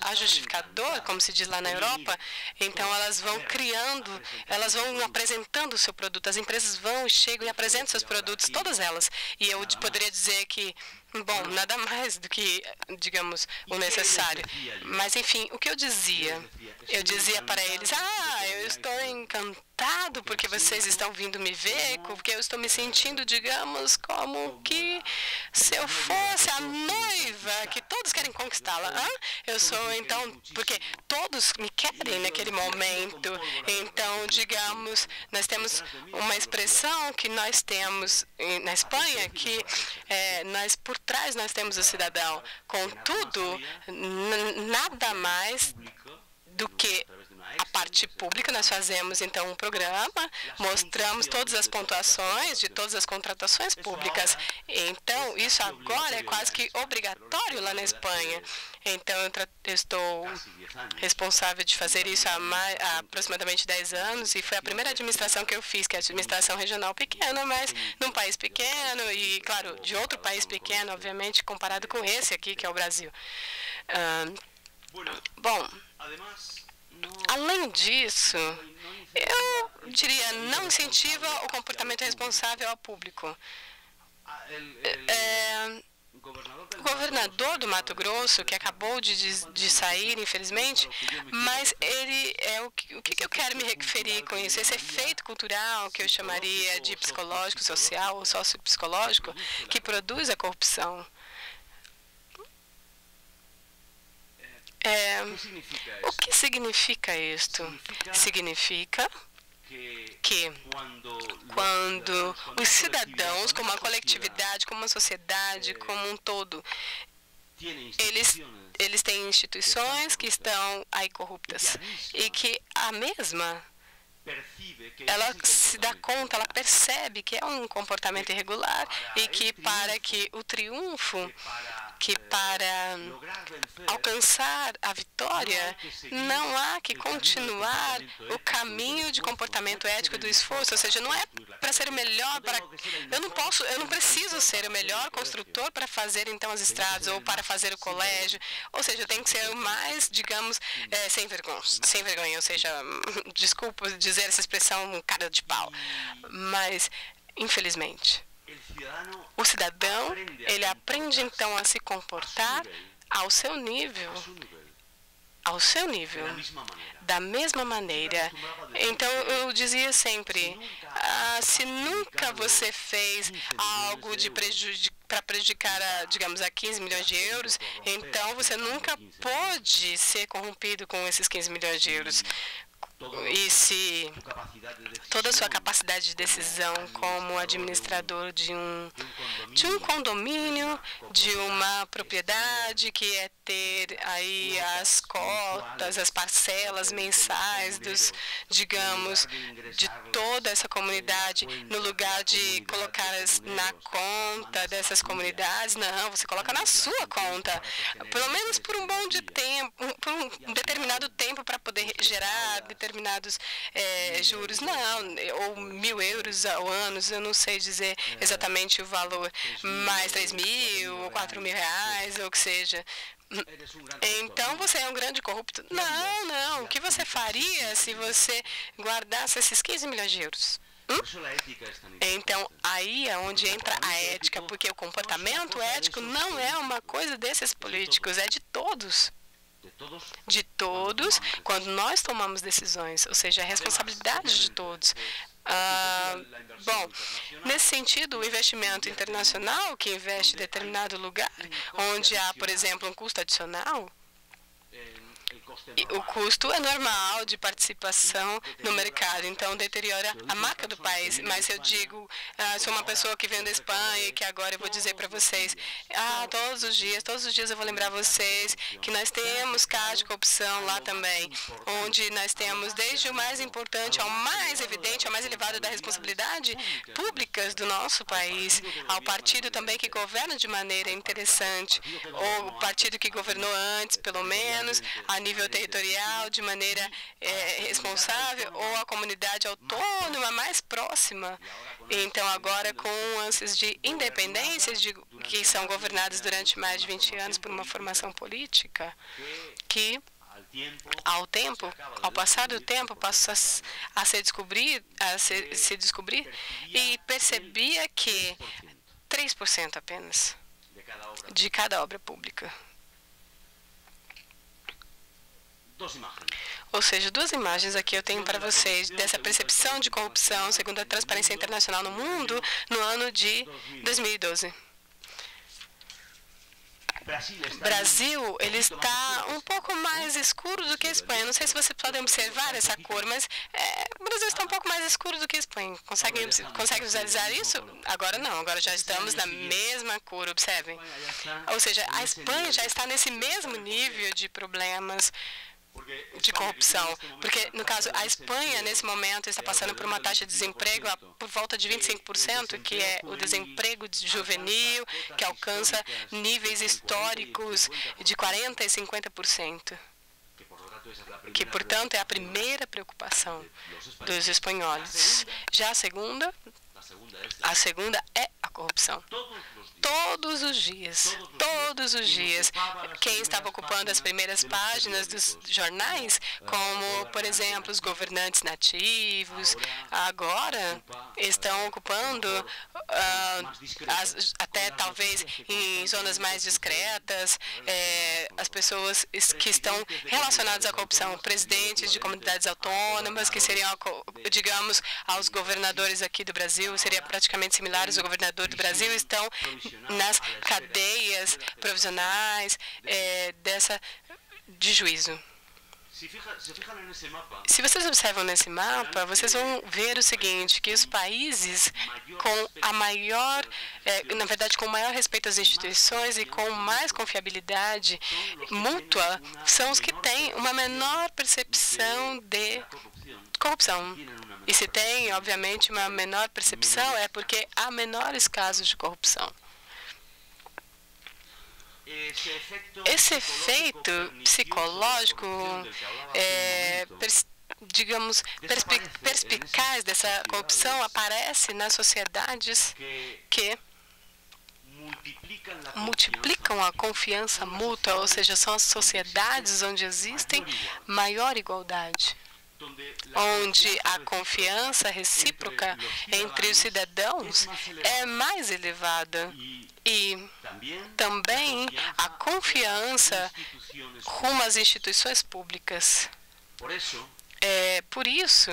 ajustificador, como se diz lá na Europa. Então, elas vão criando, elas vão apresentando o seu produto. As empresas vão, chegam e apresentam seus produtos, todas elas. E eu poderia dizer que Bom, nada mais do que, digamos, o necessário. Mas, enfim, o que eu dizia? Eu dizia para eles, ah, eu estou encantado porque vocês estão vindo me ver, porque eu estou me sentindo, digamos, como que se eu fosse a noiva que todos querem conquistá-la. Ah, eu sou, então, porque todos me querem naquele momento. Então, digamos, nós temos uma expressão que nós temos na Espanha, que é, nós, por trás nós temos o cidadão. Contudo, nada mais do que a parte pública, nós fazemos então um programa, mostramos todas as pontuações de todas as contratações públicas. Então, isso agora é quase que obrigatório lá na Espanha. Então, eu estou responsável de fazer isso há, há, aproximadamente 10 anos e foi a primeira administração que eu fiz, que é a administração regional pequena, mas num país pequeno e, claro, de outro país pequeno, obviamente, comparado com esse aqui, que é o Brasil. Bom, além disso, eu diria, não incentiva o comportamento responsável ao público. É, o governador do Mato Grosso, que acabou de, de sair, infelizmente, mas ele é o que, que eu quero me referir com isso? Esse efeito cultural que eu chamaria de psicológico, social ou sociopsicológico, que produz a corrupção. É, o que significa isto? Significa que quando os cidadãos, como a coletividade, como a sociedade, como um todo, eles, eles têm instituições que estão aí corruptas. E que a mesma ela se dá conta, ela percebe que é um comportamento irregular e que para que o triunfo que para alcançar a vitória não há que continuar o caminho de comportamento ético do esforço, ou seja, não é para ser o melhor, para eu não posso, eu não preciso ser o melhor construtor para fazer então as estradas ou para fazer o colégio, ou seja, tem que ser o mais, digamos, é, sem vergonha, sem vergonha, ou seja, desculpa dizer essa expressão cara de pau, mas infelizmente o cidadão, ele aprende então a se comportar ao seu nível, ao seu nível, da mesma maneira. Então eu dizia sempre, ah, se nunca você fez algo de para prejudicar, a, digamos, a 15 milhões de euros, então você nunca pode ser corrompido com esses 15 milhões de euros e se toda a sua capacidade de decisão como administrador de um, de um condomínio, de uma propriedade, que é ter aí as cotas, as parcelas mensais dos, digamos, de toda essa comunidade, no lugar de colocar na conta dessas comunidades, não, você coloca na sua conta, pelo menos por um bom de tempo, por um determinado tempo para poder gerar determinados é, juros, não, ou mil euros ao ano, eu não sei dizer exatamente o valor, mais três mil, ou quatro mil reais, ou o que seja. Então você é um grande corrupto? Não, não. O que você faria se você guardasse esses 15 milhões de euros? Hum? Então, aí é onde entra a ética, porque o comportamento ético não é uma coisa desses políticos, é de todos de todos quando nós tomamos decisões, ou seja, a responsabilidade de todos. Ah, bom, nesse sentido, o investimento internacional, que investe em determinado lugar, onde há, por exemplo, um custo adicional, o custo é normal de participação no mercado, então deteriora a marca do país. Mas eu digo, ah, sou uma pessoa que vem da Espanha e que agora eu vou dizer para vocês, ah, todos os dias, todos os dias eu vou lembrar vocês que nós temos casos de corrupção lá também, onde nós temos desde o mais importante ao mais evidente, ao mais elevado da responsabilidade públicas do nosso país, ao partido também que governa de maneira interessante, ou o partido que governou antes, pelo menos, a nível territorial, de maneira é, responsável, ou a comunidade autônoma mais próxima. Então, agora, com ânsias de independência, de, que são governadas durante mais de 20 anos por uma formação política, que ao tempo, ao passar do tempo, passou a, a se descobrir, a se, se descobrir e percebia que 3% apenas de cada obra pública. Ou seja, duas imagens aqui eu tenho para vocês dessa percepção de corrupção segundo a Transparência Internacional no mundo no ano de 2012. Brasil, ele está um pouco mais escuro do que a Espanha. Não sei se vocês podem observar essa cor, mas é, o Brasil está um pouco mais escuro do que a Espanha. Conseguem, conseguem visualizar isso? Agora não, agora já estamos na mesma cor, observem. Ou seja, a Espanha já está nesse mesmo nível de problemas de corrupção. Porque, no caso, a Espanha, nesse momento, está passando por uma taxa de desemprego por volta de 25%, que é o desemprego juvenil, que alcança níveis históricos de 40% e 50% que, portanto, é a primeira preocupação dos espanhóis. Já a segunda, a segunda é a corrupção todos os dias, todos os dias. Quem estava ocupando as primeiras páginas dos jornais, como, por exemplo, os governantes nativos, agora estão ocupando uh, as, até talvez em zonas mais discretas, as pessoas que estão relacionadas à corrupção, presidentes de comunidades autônomas, que seriam, digamos, aos governadores aqui do Brasil, seria praticamente similares ao governador do Brasil, estão nas cadeias provisionais é, dessa de juízo. Se vocês observam nesse mapa, vocês vão ver o seguinte, que os países com a maior, é, na verdade, com maior respeito às instituições e com mais confiabilidade mútua, são os que têm uma menor percepção de corrupção. E se tem, obviamente, uma menor percepção, é porque há menores casos de corrupção. Esse efeito psicológico, é, digamos, perspicaz dessa corrupção aparece nas sociedades que multiplicam a confiança mútua, ou seja, são as sociedades onde existem maior igualdade onde a confiança recíproca entre os cidadãos é mais elevada. E também a confiança rumo às instituições públicas. É por isso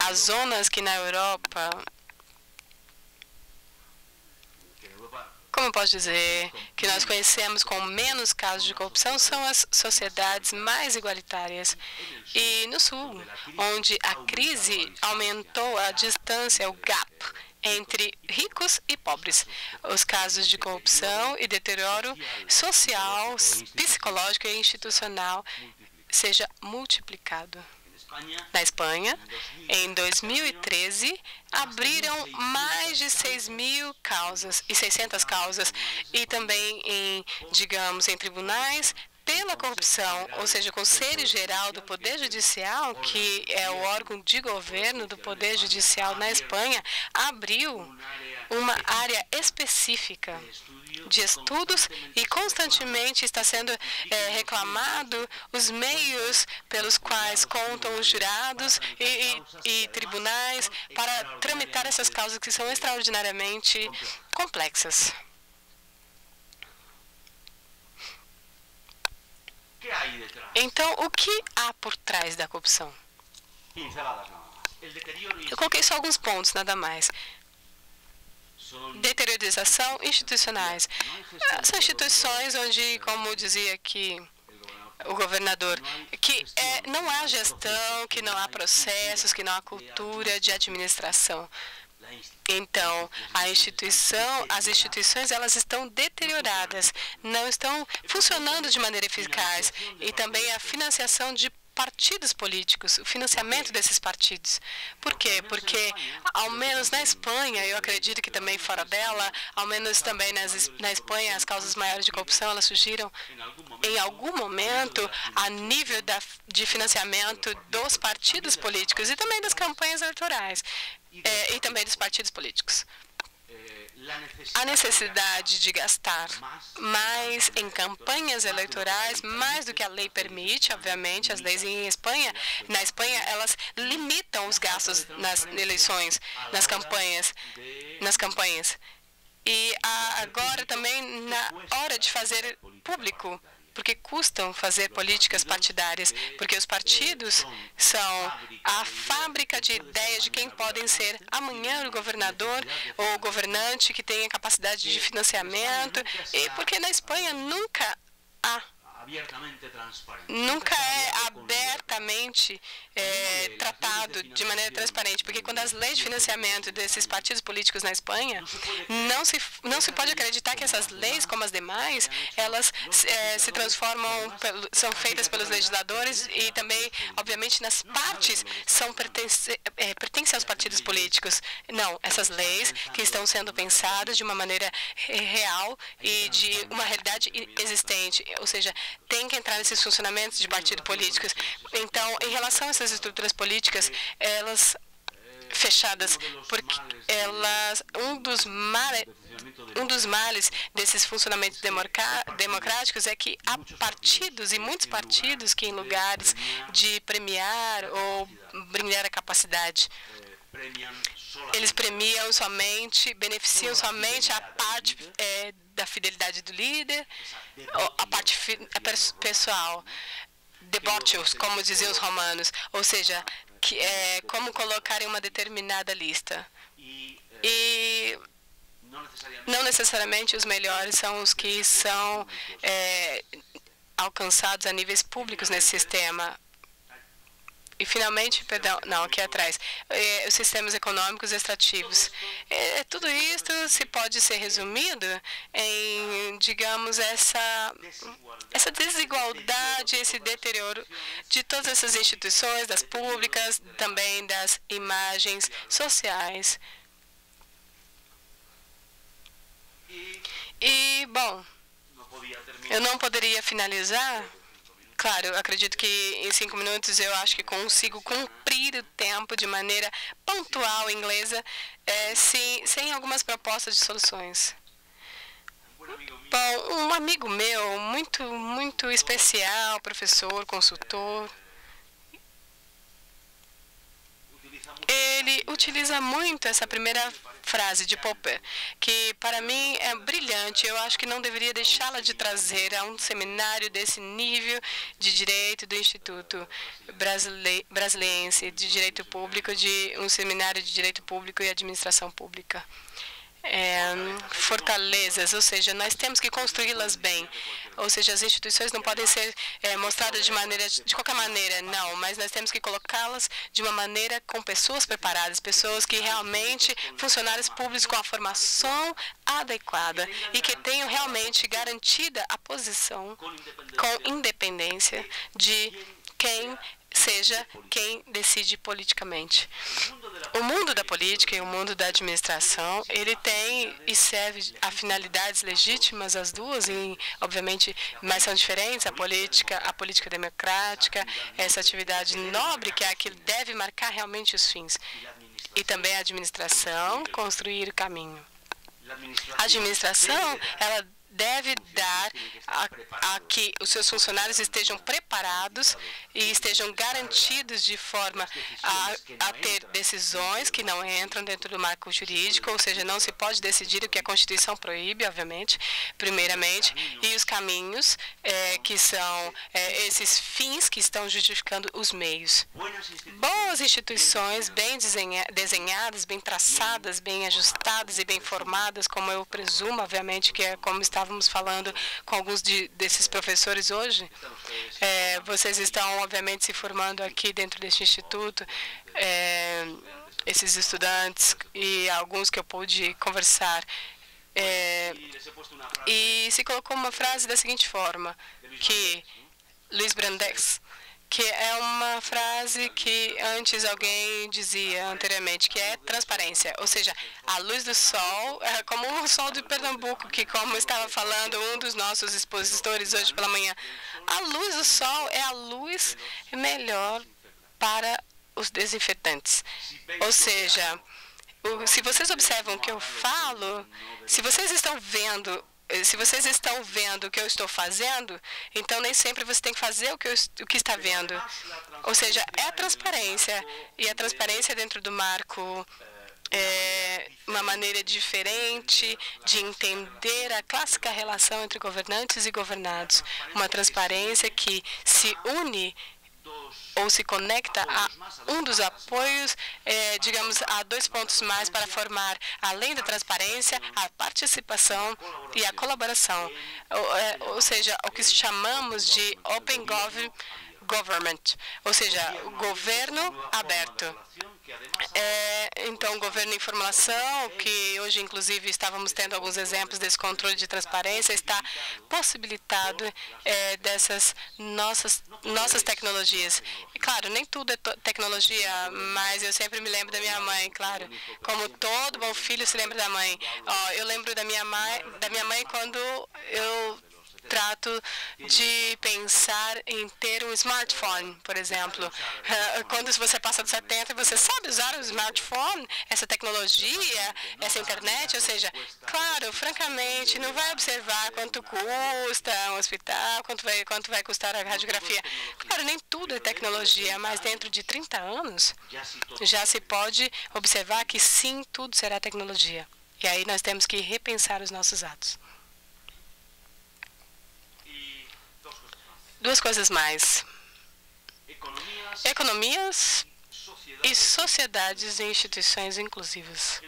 as zonas que na Europa como eu posso dizer, que nós conhecemos com menos casos de corrupção são as sociedades mais igualitárias. E no Sul, onde a crise aumentou a distância, o gap, entre ricos e pobres. Os casos de corrupção e deterioro social, psicológico e institucional seja multiplicado. Na Espanha, em 2013, abriram mais de 6 mil causas e 600 causas. E também em, digamos, em tribunais pela corrupção, ou seja, o Conselho Geral do Poder Judicial, que é o órgão de governo do Poder Judicial na Espanha, abriu uma área específica de estudos e constantemente está sendo é, reclamado os meios pelos quais contam os jurados e, e, e tribunais para tramitar essas causas que são extraordinariamente complexas. Então, o que há por trás da corrupção? Eu coloquei só alguns pontos, nada mais. Deteriorização institucionais. São instituições onde, como dizia aqui o governador, que é, não há gestão, que não há processos, que não há cultura de administração. Então, a instituição, as instituições, elas estão deterioradas, não estão funcionando de maneira eficaz. E também a financiação de partidos políticos, o financiamento desses partidos. Por quê? Porque, ao menos na Espanha, eu acredito que também fora dela, ao menos também nas, na Espanha, as causas maiores de corrupção, elas surgiram em algum momento a nível da, de financiamento dos partidos políticos e também das campanhas eleitorais, é, e também dos partidos políticos a necessidade de gastar mais em campanhas eleitorais, mais do que a lei permite, obviamente, as leis em Espanha, na Espanha, elas limitam os gastos nas eleições, nas campanhas, nas campanhas. E agora também na hora de fazer público porque custam fazer políticas partidárias, porque os partidos são a fábrica de ideias de quem podem ser amanhã o governador ou o governante que tenha capacidade de financiamento, e porque na Espanha nunca há nunca é abertamente é, tratado de maneira transparente, porque quando as leis de financiamento desses partidos políticos na Espanha, não se, não se pode acreditar que essas leis, como as demais, elas é, se transformam, são feitas pelos legisladores e também, obviamente, nas partes são pertence, é, pertencem aos partidos políticos. Não, essas leis que estão sendo pensadas de uma maneira real e de uma realidade existente, ou seja, tem que entrar nesses funcionamentos de partidos políticos. Então, em relação a essas estruturas políticas, elas fechadas, porque elas um dos males um dos males desses funcionamentos democráticos é que há partidos e muitos partidos que em lugares de premiar ou brilhar a capacidade eles premiam somente, beneficiam somente a parte é, da fidelidade do líder, a parte pessoal, debochos, como diziam os romanos, ou seja, que é como colocar em uma determinada lista. E não necessariamente os melhores são os que são é, alcançados a níveis públicos nesse sistema. E, finalmente, perdão, não, aqui atrás, é, os sistemas econômicos extrativos. É, tudo isso se pode ser resumido em, digamos, essa, essa desigualdade, esse deterioro de todas essas instituições, das públicas, também das imagens sociais. E, bom, eu não poderia finalizar Claro, eu acredito que em cinco minutos eu acho que consigo cumprir o tempo de maneira pontual, inglesa, é, sem, sem algumas propostas de soluções. Bom, um amigo meu, muito, muito especial, professor, consultor, ele utiliza muito essa primeira frase de Popper, que para mim é brilhante. Eu acho que não deveria deixá-la de trazer a um seminário desse nível de direito do Instituto Brasileirense de Direito Público, de um seminário de Direito Público e Administração Pública é, fortalezas, ou seja, nós temos que construí-las bem. Ou seja, as instituições não podem ser é, mostradas de maneira de qualquer maneira, não, mas nós temos que colocá-las de uma maneira com pessoas preparadas, pessoas que realmente funcionários públicos com a formação adequada e que tenham realmente garantida a posição com independência de quem seja quem decide politicamente. O mundo da política e o mundo da administração, ele tem e serve a finalidades legítimas as duas, e obviamente, mas são diferentes. A política, a política democrática, essa atividade nobre que é a que deve marcar realmente os fins. E também a administração, construir o caminho. A administração, ela deve dar a, a, que os seus funcionários estejam preparados e estejam garantidos de forma a, a, ter decisões que não entram dentro do marco jurídico, ou seja, não se pode decidir o que a Constituição proíbe, obviamente, primeiramente, e os caminhos é, que são é, esses fins que estão justificando os meios. Boas instituições, bem desenha, desenhadas, bem traçadas, bem ajustadas e bem formadas, como eu presumo, obviamente, que é como está estávamos falando com alguns de, desses professores hoje. É, vocês estão, obviamente, se formando aqui dentro deste instituto. É, esses estudantes e alguns que eu pude conversar. É, e se colocou uma frase da seguinte forma, que Luiz Brandex que é uma frase que antes alguém dizia anteriormente, que é transparência, ou seja, a luz do sol, é como o sol de Pernambuco, que como estava falando um dos nossos expositores hoje pela manhã, a luz do sol é a luz melhor para os desinfetantes. Ou seja, se vocês observam o que eu falo, se vocês estão vendo se vocês estão vendo o que eu estou fazendo, então nem sempre você tem que fazer o que, eu, o que está vendo. Ou seja, é a transparência. E a transparência dentro do marco é uma maneira diferente de entender a clássica relação entre governantes e governados. Uma transparência que se une ou se conecta a um dos apoios, eh, digamos, a dois pontos mais para formar, além da transparência, a participação e a colaboração. Ou, eh, ou seja, o que chamamos de Open Government, ou seja, governo aberto. É, então, o governo em formulação, que hoje, inclusive, estávamos tendo alguns exemplos desse controle de transparência, está possibilitado é, dessas nossas, nossas tecnologias. E, claro, nem tudo é tecnologia, mas eu sempre me lembro da minha mãe, claro. Como todo bom filho se lembra da mãe. Ó, eu lembro da minha mãe, da minha mãe quando eu trato de pensar em ter um smartphone, por exemplo. Eh, quando você passa dos 70, você sabe usar o smartphone, essa tecnologia, essa internet, ou seja, claro, francamente, não vai observar quanto custa um hospital, quanto vai, quanto vai custar a radiografia. Claro, nem tudo é tecnologia, mas dentro de 30 anos já se pode observar que sim, tudo será tecnologia. E aí nós temos que repensar os nossos atos. Duas coisas mais. Economias e sociedades e instituições inclusivas.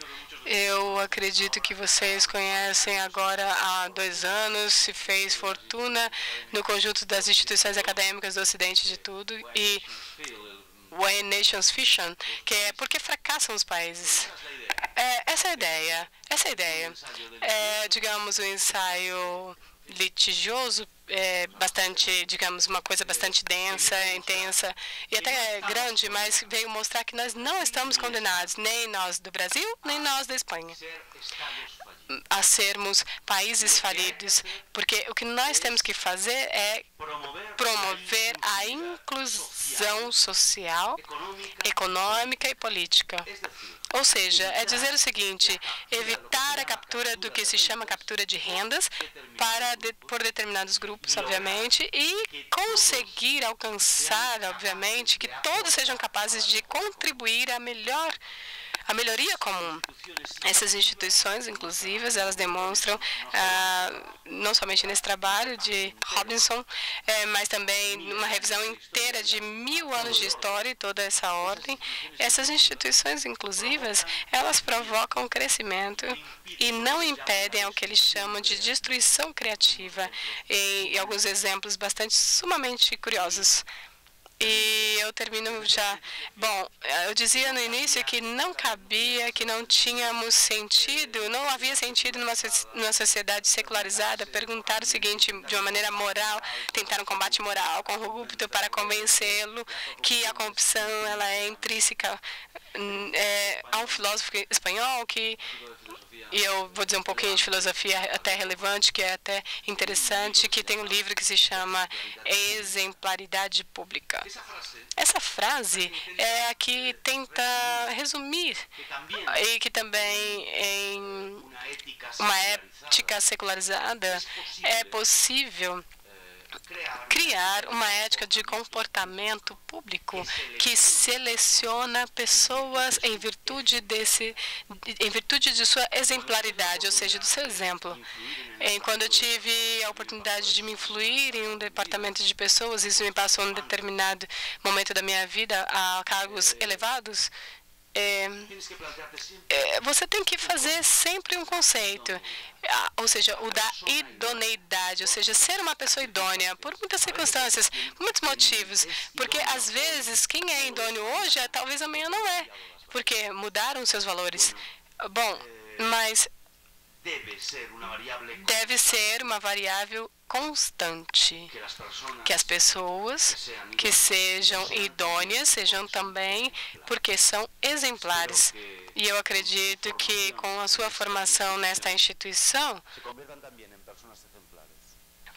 Eu acredito que vocês conhecem agora há dois anos, se fez fortuna no conjunto das instituições acadêmicas do Ocidente de tudo e When Nations Fission, que é porque fracassam os países. É, essa é a ideia. Essa é a ideia. É, digamos, o um ensaio litigioso, é, bastante, digamos, uma coisa bastante densa, intensa e até grande, mas veio mostrar que nós não estamos condenados, nem nós do Brasil, nem nós da Espanha, a sermos países falidos, porque o que nós temos que fazer é promover a inclusão social, econômica e política. Ou seja, é dizer o seguinte, evitar a captura do que se chama captura de rendas para de, por determinados grupos, obviamente, e conseguir alcançar, obviamente, que todos sejam capazes de contribuir a melhor a melhoria comum. Essas instituições inclusivas, elas demonstram, ah, não somente nesse trabalho de Robinson, eh, mas também numa revisão inteira de mil anos de história e toda essa ordem, essas instituições inclusivas, elas provocam crescimento e não impedem o que eles chamam de destruição criativa, em, em alguns exemplos bastante sumamente curiosos. E eu termino já. Bom, eu dizia no início que não cabia, que não tínhamos sentido, não havia sentido numa, numa sociedade secularizada perguntar o seguinte de uma maneira moral, tentar um combate moral corrupto para convencê-lo que a corrupção ela é intrínseca. É, há um filósofo espanhol que e eu vou dizer um pouquinho de filosofia até relevante, que é até interessante, que tem um livro que se chama Exemplaridade Pública. Essa frase é a que tenta resumir e que também em uma ética secularizada é possível criar uma ética de comportamento público que seleciona pessoas em virtude desse em virtude de sua exemplaridade, ou seja, do seu exemplo. Quando eu tive a oportunidade de me influir em um departamento de pessoas, isso me passou um determinado momento da minha vida a cargos elevados, é, é, você tem que fazer sempre um conceito, ah, ou seja, o da idoneidade, ou seja, ser uma pessoa idônea por muitas circunstâncias, por muitos motivos, porque às vezes quem é idôneo hoje, talvez amanhã não é, porque mudaram seus valores. Bom, mas deve ser uma variável constante, que as pessoas que sejam idôneas sejam também, porque são exemplares. E eu acredito que com a sua formação nesta instituição,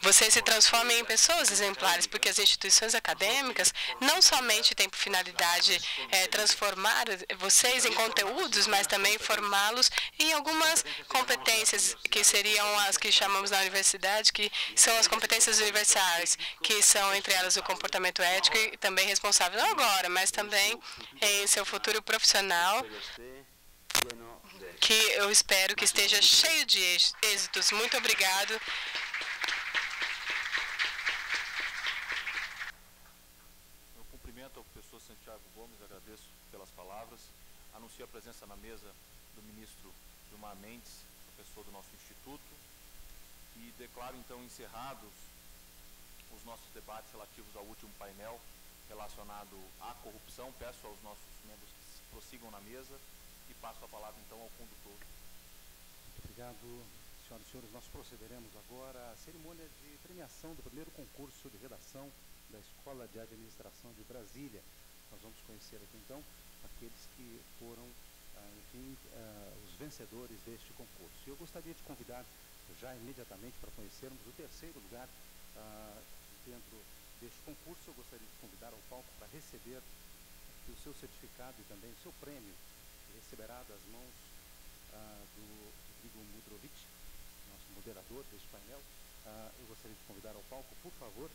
você se transforma em pessoas exemplares, porque as instituições acadêmicas não somente têm por finalidade é, transformar vocês em conteúdos, mas também formá-los em algumas competências que seriam as que chamamos na universidade, que são as competências universais, que são entre elas o comportamento ético e também responsável, não agora, mas também em seu futuro profissional que eu espero que esteja cheio de êxitos. Muito obrigado. anuncio a presença na mesa do ministro Gilmar Mendes, professor do nosso instituto, e declaro então encerrados os nossos debates relativos ao último painel relacionado à corrupção. Peço aos nossos membros que prossigam na mesa e passo a palavra então ao condutor. Muito obrigado, senhoras e senhores. Nós procederemos agora à cerimônia de premiação do primeiro concurso de redação da Escola de Administração de Brasília. Nós vamos conhecer aqui então aqueles que foram, ah, enfim, ah, os vencedores deste concurso. Eu gostaria de convidar já imediatamente para conhecermos o terceiro lugar ah, dentro deste concurso. Eu gostaria de convidar ao palco para receber o seu certificado e também o seu prêmio, que receberá das mãos do Rodrigo Mudrovic, nosso moderador deste painel. eu gostaria de convidar ao palco, por favor,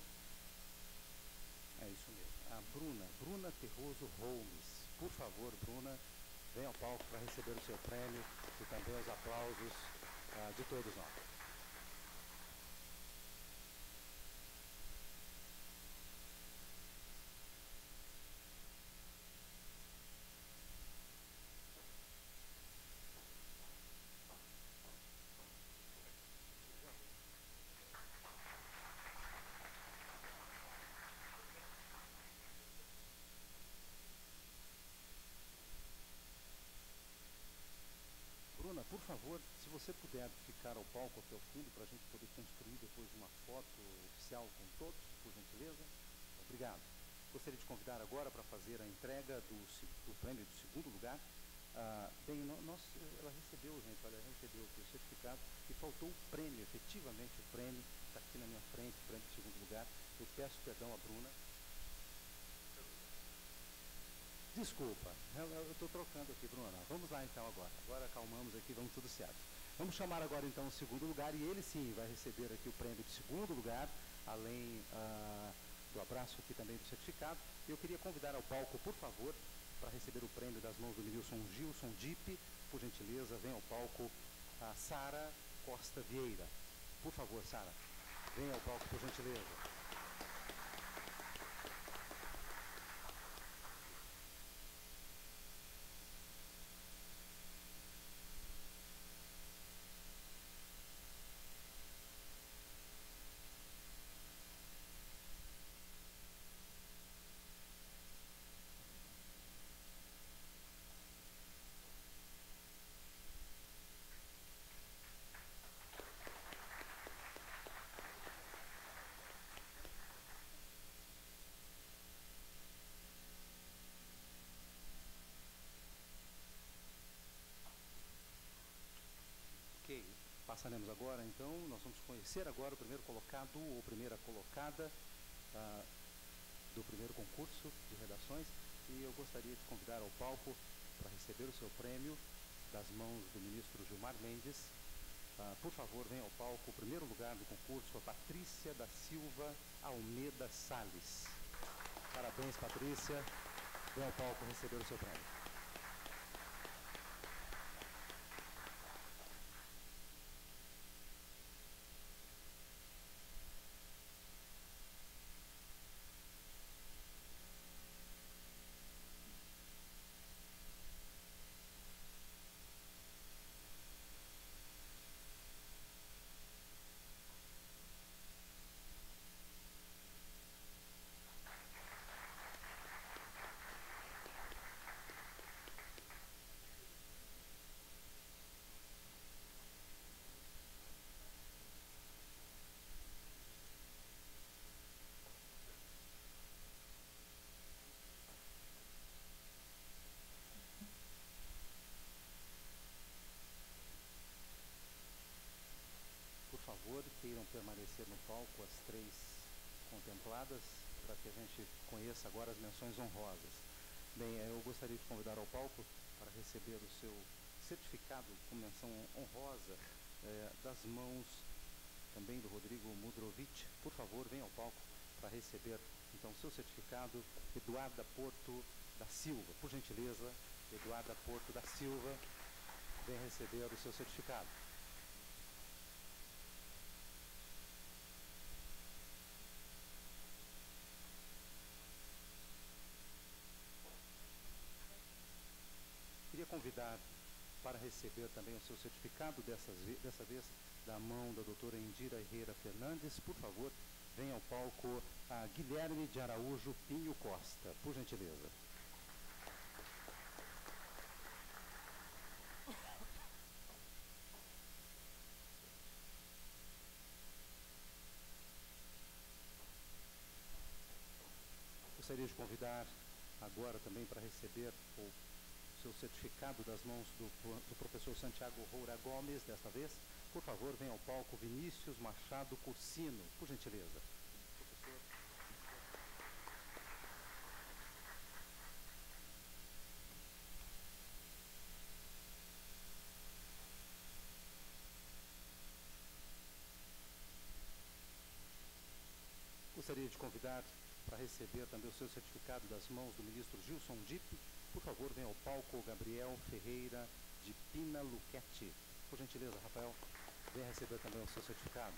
é isso mesmo, a Bruna, Bruna Terroso Holmes. Por favor, Bruna, venha ao palco para receber o seu prêmio e também os aplausos uh, de todos nós. por favor, se você puder ficar ao palco até o fundo para a gente poder construir depois uma foto oficial com todos, por gentileza. Obrigado. Gostaria de convidar agora para fazer a entrega do, do prêmio do segundo lugar. Ah, bem, nós, ela recebeu, gente, olha, recebeu o certificado e faltou o prêmio, efetivamente o prêmio, está aqui na minha frente, o prêmio do segundo lugar. Eu peço perdão à Bruna, Desculpa, eu estou trocando aqui, Bruna. Vamos lá então agora. Agora acalmamos aqui, vamos tudo certo. Vamos chamar agora então o segundo lugar e ele sim vai receber aqui o prêmio de segundo lugar, além uh, do abraço aqui também do certificado. Eu queria convidar ao palco, por favor, para receber o prêmio das mãos do Nilson Gilson Dip. Por gentileza, venha ao palco a Sara Costa Vieira. Por favor, Sara, venha ao palco, por gentileza. Passaremos agora, então, nós vamos conhecer agora o primeiro colocado ou primeira colocada ah, do primeiro concurso de redações e eu gostaria de convidar ao palco para receber o seu prêmio das mãos do ministro Gilmar Mendes. Ah, por favor, venha ao palco, o primeiro lugar do concurso, a Patrícia da Silva Almeida Sales. Parabéns, Patrícia. Venha ao palco receber o seu prêmio. Aparecer no palco as três contempladas, para que a gente conheça agora as menções honrosas. Bem, eu gostaria de convidar ao palco para receber o seu certificado com menção honrosa eh, das mãos também do Rodrigo Mudrovic. Por favor, venha ao palco para receber então seu certificado. Eduarda Porto da Silva, por gentileza, Eduarda Porto da Silva, vem receber o seu certificado. Para receber também o seu certificado, dessas, dessa vez da mão da doutora Indira Herrera Fernandes. Por favor, venha ao palco a Guilherme de Araújo Pinho Costa, por gentileza. Gostaria de convidar agora também para receber o seu certificado das mãos do, do professor Santiago Roura Gomes, desta vez. Por favor, venha ao palco Vinícius Machado Cursino, por gentileza. Gostaria de convidar para receber também o seu certificado das mãos do ministro Gilson Dipp, por favor, venha ao palco Gabriel Ferreira de Pina Luquete. Por gentileza, Rafael, venha receber também o seu certificado.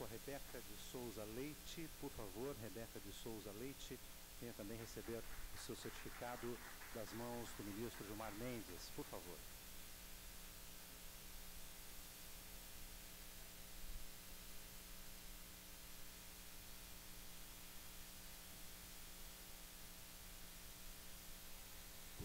Palco a Rebeca de Souza Leite. Por favor, Rebeca de Souza Leite, venha também receber o seu certificado das mãos do ministro Gilmar Mendes. Por favor.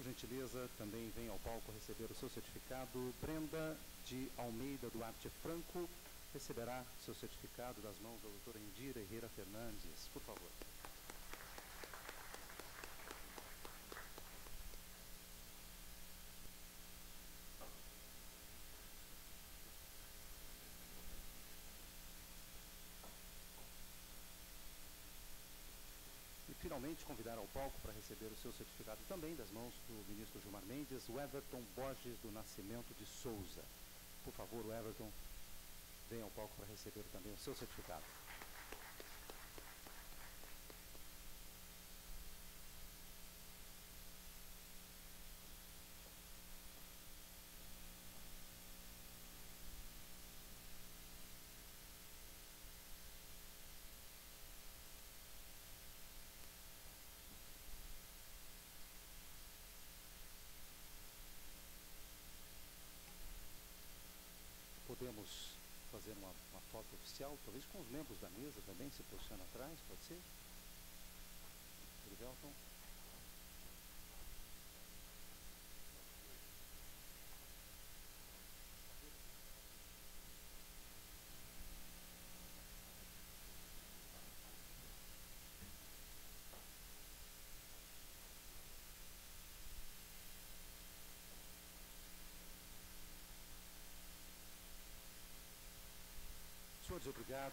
Gentileza, também vem ao palco receber o seu certificado Brenda de Almeida Duarte Franco, receberá seu certificado das mãos da doutora Indira Herrera Fernandes. Por favor. Finalmente convidar ao palco para receber o seu certificado também das mãos do ministro Gilmar Mendes, o Everton Borges do Nascimento de Souza. Por favor, Everton, venha ao palco para receber também o seu certificado. Podemos fazer uma, uma, talvez com os membros da mesa também, se posiciona atrás, pode ser? Erivelton?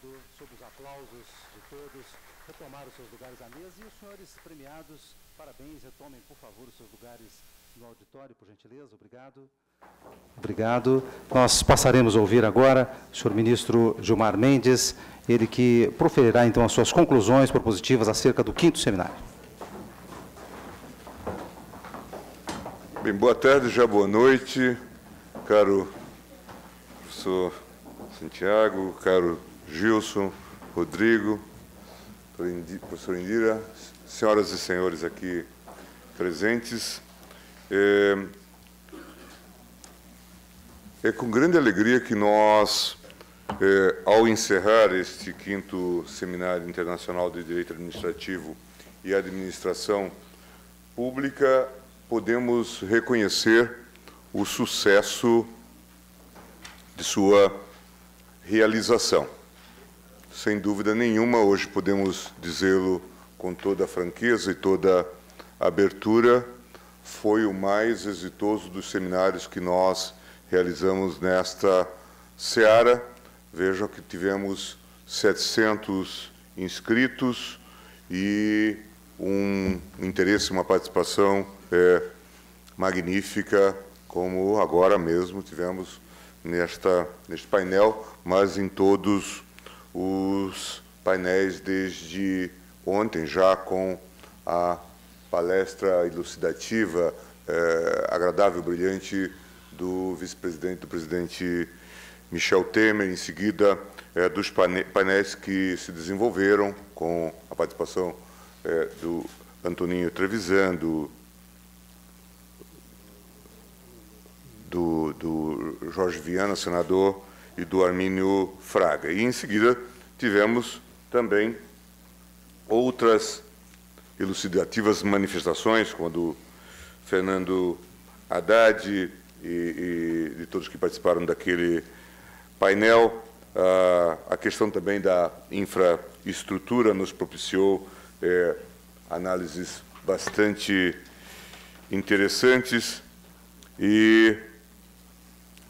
Sob os aplausos de todos, retomar os seus lugares à mesa. E os senhores premiados, parabéns, retomem, por favor, os seus lugares no auditório, por gentileza. Obrigado. Obrigado. Nós passaremos a ouvir agora o senhor ministro Gilmar Mendes, ele que proferirá então as suas conclusões propositivas acerca do quinto seminário. Bem, boa tarde, já boa noite, caro professor Santiago, caro Gilson, Rodrigo, professor Indira, senhoras e senhores aqui presentes. É, é com grande alegria que nós, é, ao encerrar este quinto Seminário Internacional de Direito Administrativo e Administração Pública, podemos reconhecer o sucesso de sua realização. Sem dúvida nenhuma, hoje podemos dizê-lo com toda a franqueza e toda a abertura, foi o mais exitoso dos seminários que nós realizamos nesta seara. Veja que tivemos 700 inscritos e um interesse, uma participação é, magnífica, como agora mesmo tivemos nesta, neste painel, mas em todos os painéis desde ontem, já com a palestra elucidativa, é, agradável, brilhante, do vice-presidente, do presidente Michel Temer, em seguida é, dos painéis que se desenvolveram com a participação é, do Antoninho Trevisan, do, do, do Jorge Viana, senador, e do Armínio Fraga. E, em seguida, tivemos também outras elucidativas manifestações, quando Fernando Haddad e, e de todos que participaram daquele painel, a questão também da infraestrutura nos propiciou é, análises bastante interessantes e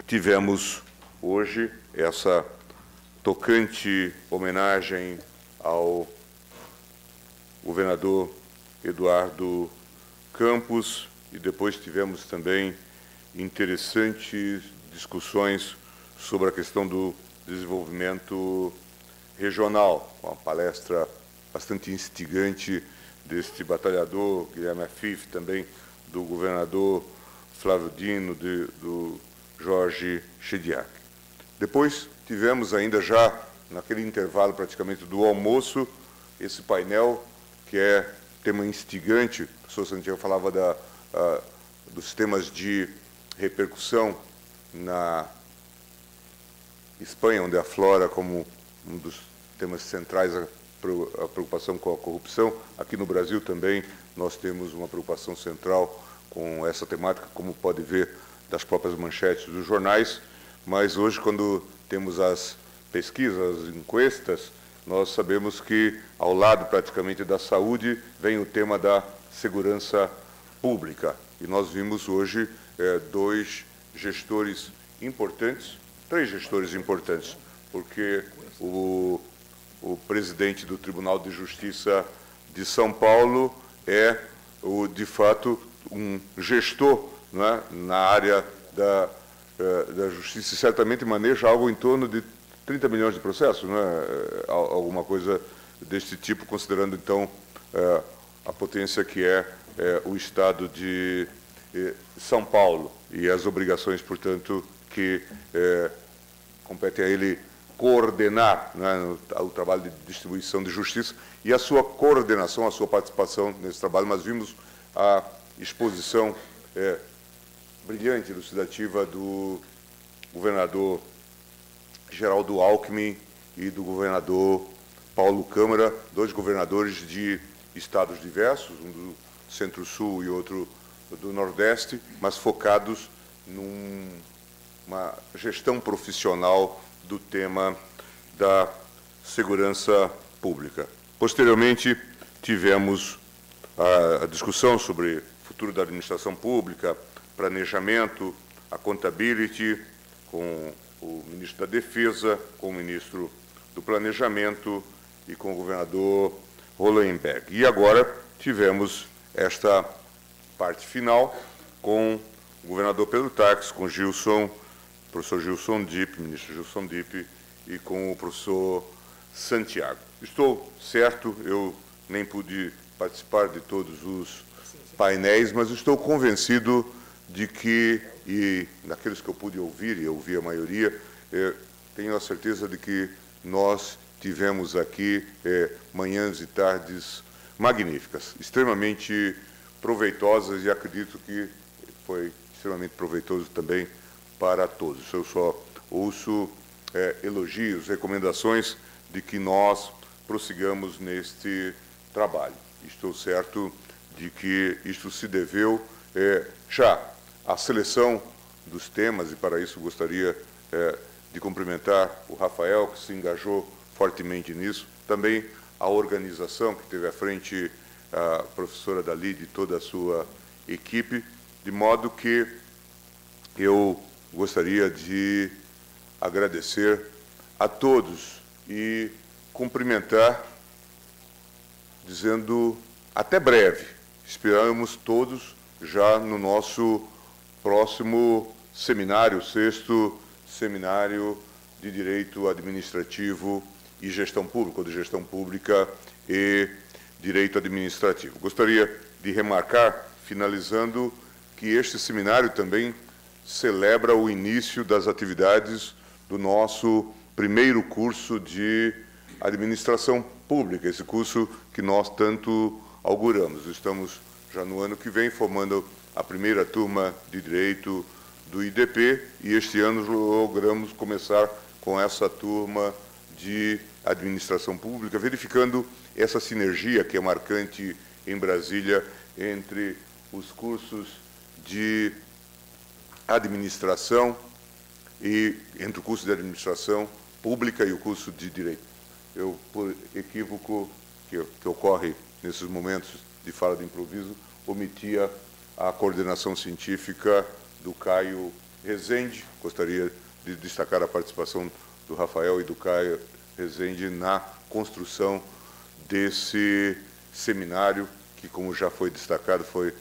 tivemos hoje essa tocante homenagem ao governador Eduardo Campos e depois tivemos também interessantes discussões sobre a questão do desenvolvimento regional, com a palestra bastante instigante deste batalhador Guilherme Afif, também do governador Flávio Dino, de, do Jorge Chediak. Depois tivemos ainda já, naquele intervalo praticamente do almoço, esse painel que é tema instigante, o professor Santiago falava da, uh, dos temas de repercussão na Espanha, onde aflora como um dos temas centrais a, a preocupação com a corrupção. Aqui no Brasil também nós temos uma preocupação central com essa temática, como pode ver das próprias manchetes dos jornais. Mas hoje, quando temos as pesquisas, as encuestas, nós sabemos que, ao lado praticamente da saúde, vem o tema da segurança pública. E nós vimos hoje é, dois gestores importantes três gestores importantes, porque o, o presidente do Tribunal de Justiça de São Paulo é, o, de fato, um gestor é, na área da, da justiça certamente maneja algo em torno de 30 milhões de processos, não é? Eh, alguma coisa deste tipo, considerando, então, eh, a potência que é, é o Estado de São Paulo e as obrigações, portanto, que compete a ele coordenar né, o trabalho de distribuição de justiça e a sua coordenação, a sua participação nesse trabalho. Mas vimos a exposição é, brilhante, elucidativa do governador Geraldo Alckmin e do governador Paulo Câmara, dois governadores de estados diversos, um do Centro-Sul e outro do Nordeste, mas focados num uma gestão profissional do tema da segurança pública. Posteriormente, tivemos a, discussão sobre o futuro da administração pública, planejamento, a contability, com o ministro da Defesa, com o ministro do Planejamento e com o governador Hollenberg. E agora tivemos esta parte final com o governador Pedro Tax, com Gilson professor Gilson Dipp, ministro Gilson Dipp, e com o professor Santiago. Estou certo, eu nem pude participar de todos os painéis, mas estou convencido de que, e naqueles que eu pude ouvir, e ouvi a maioria, eh, tenho a certeza de que nós tivemos aqui eh, manhãs e tardes magníficas, extremamente proveitosas, e acredito que foi extremamente proveitoso também para todos. Eu só ouço é, elogios, recomendações de que nós prossigamos neste trabalho. Estou certo de que isto se deveu é, já à seleção dos temas, e para isso gostaria é, de cumprimentar o Rafael, que se engajou fortemente nisso, também a organização que teve à frente a professora Dali e toda a sua equipe, de modo que eu gostaria de agradecer a todos e cumprimentar, dizendo até breve. Esperamos todos já no nosso próximo seminário, sexto seminário de Direito Administrativo e Gestão Pública, ou de Gestão Pública e Direito Administrativo. Gostaria de remarcar, finalizando, que este seminário também celebra o início das atividades do nosso primeiro curso de Administração Pública, esse curso que nós tanto auguramos. Estamos já no ano que vem formando a primeira turma de Direito do IDP e este ano logramos começar com essa turma de Administração Pública, verificando essa sinergia que é marcante em Brasília entre os cursos de administração e entre o curso de administração pública e o curso de direito. Eu, por equívoco que, que ocorre nesses momentos de fala de improviso, omitia a coordenação científica do Caio Rezende. Gostaria de destacar a participação do Rafael e do Caio Rezende na construção desse seminário, que, como já foi destacado, foi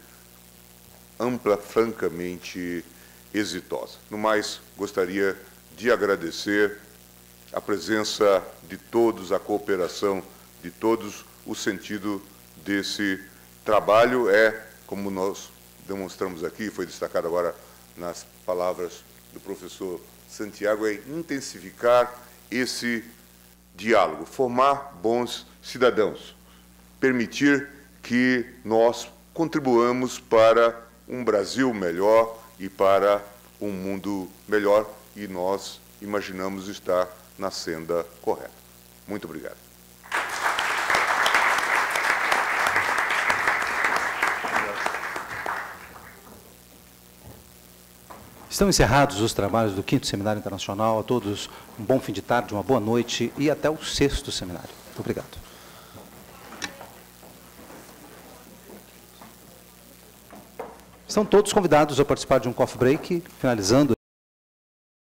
ampla, francamente exitosa. No mais, gostaria de agradecer a presença de todos, a cooperação de todos, o sentido desse trabalho é, como nós demonstramos aqui, foi destacado agora nas palavras do professor Santiago, é intensificar esse diálogo, formar bons cidadãos, permitir que nós contribuamos para um Brasil melhor e para um mundo melhor e nós imaginamos estar na senda correta. Muito obrigado. Estão encerrados os trabalhos do quinto Seminário Internacional. A todos um bom fim de tarde, uma boa noite e até o sexto seminário. Muito obrigado. Estão todos convidados a participar de um coffee break, finalizando.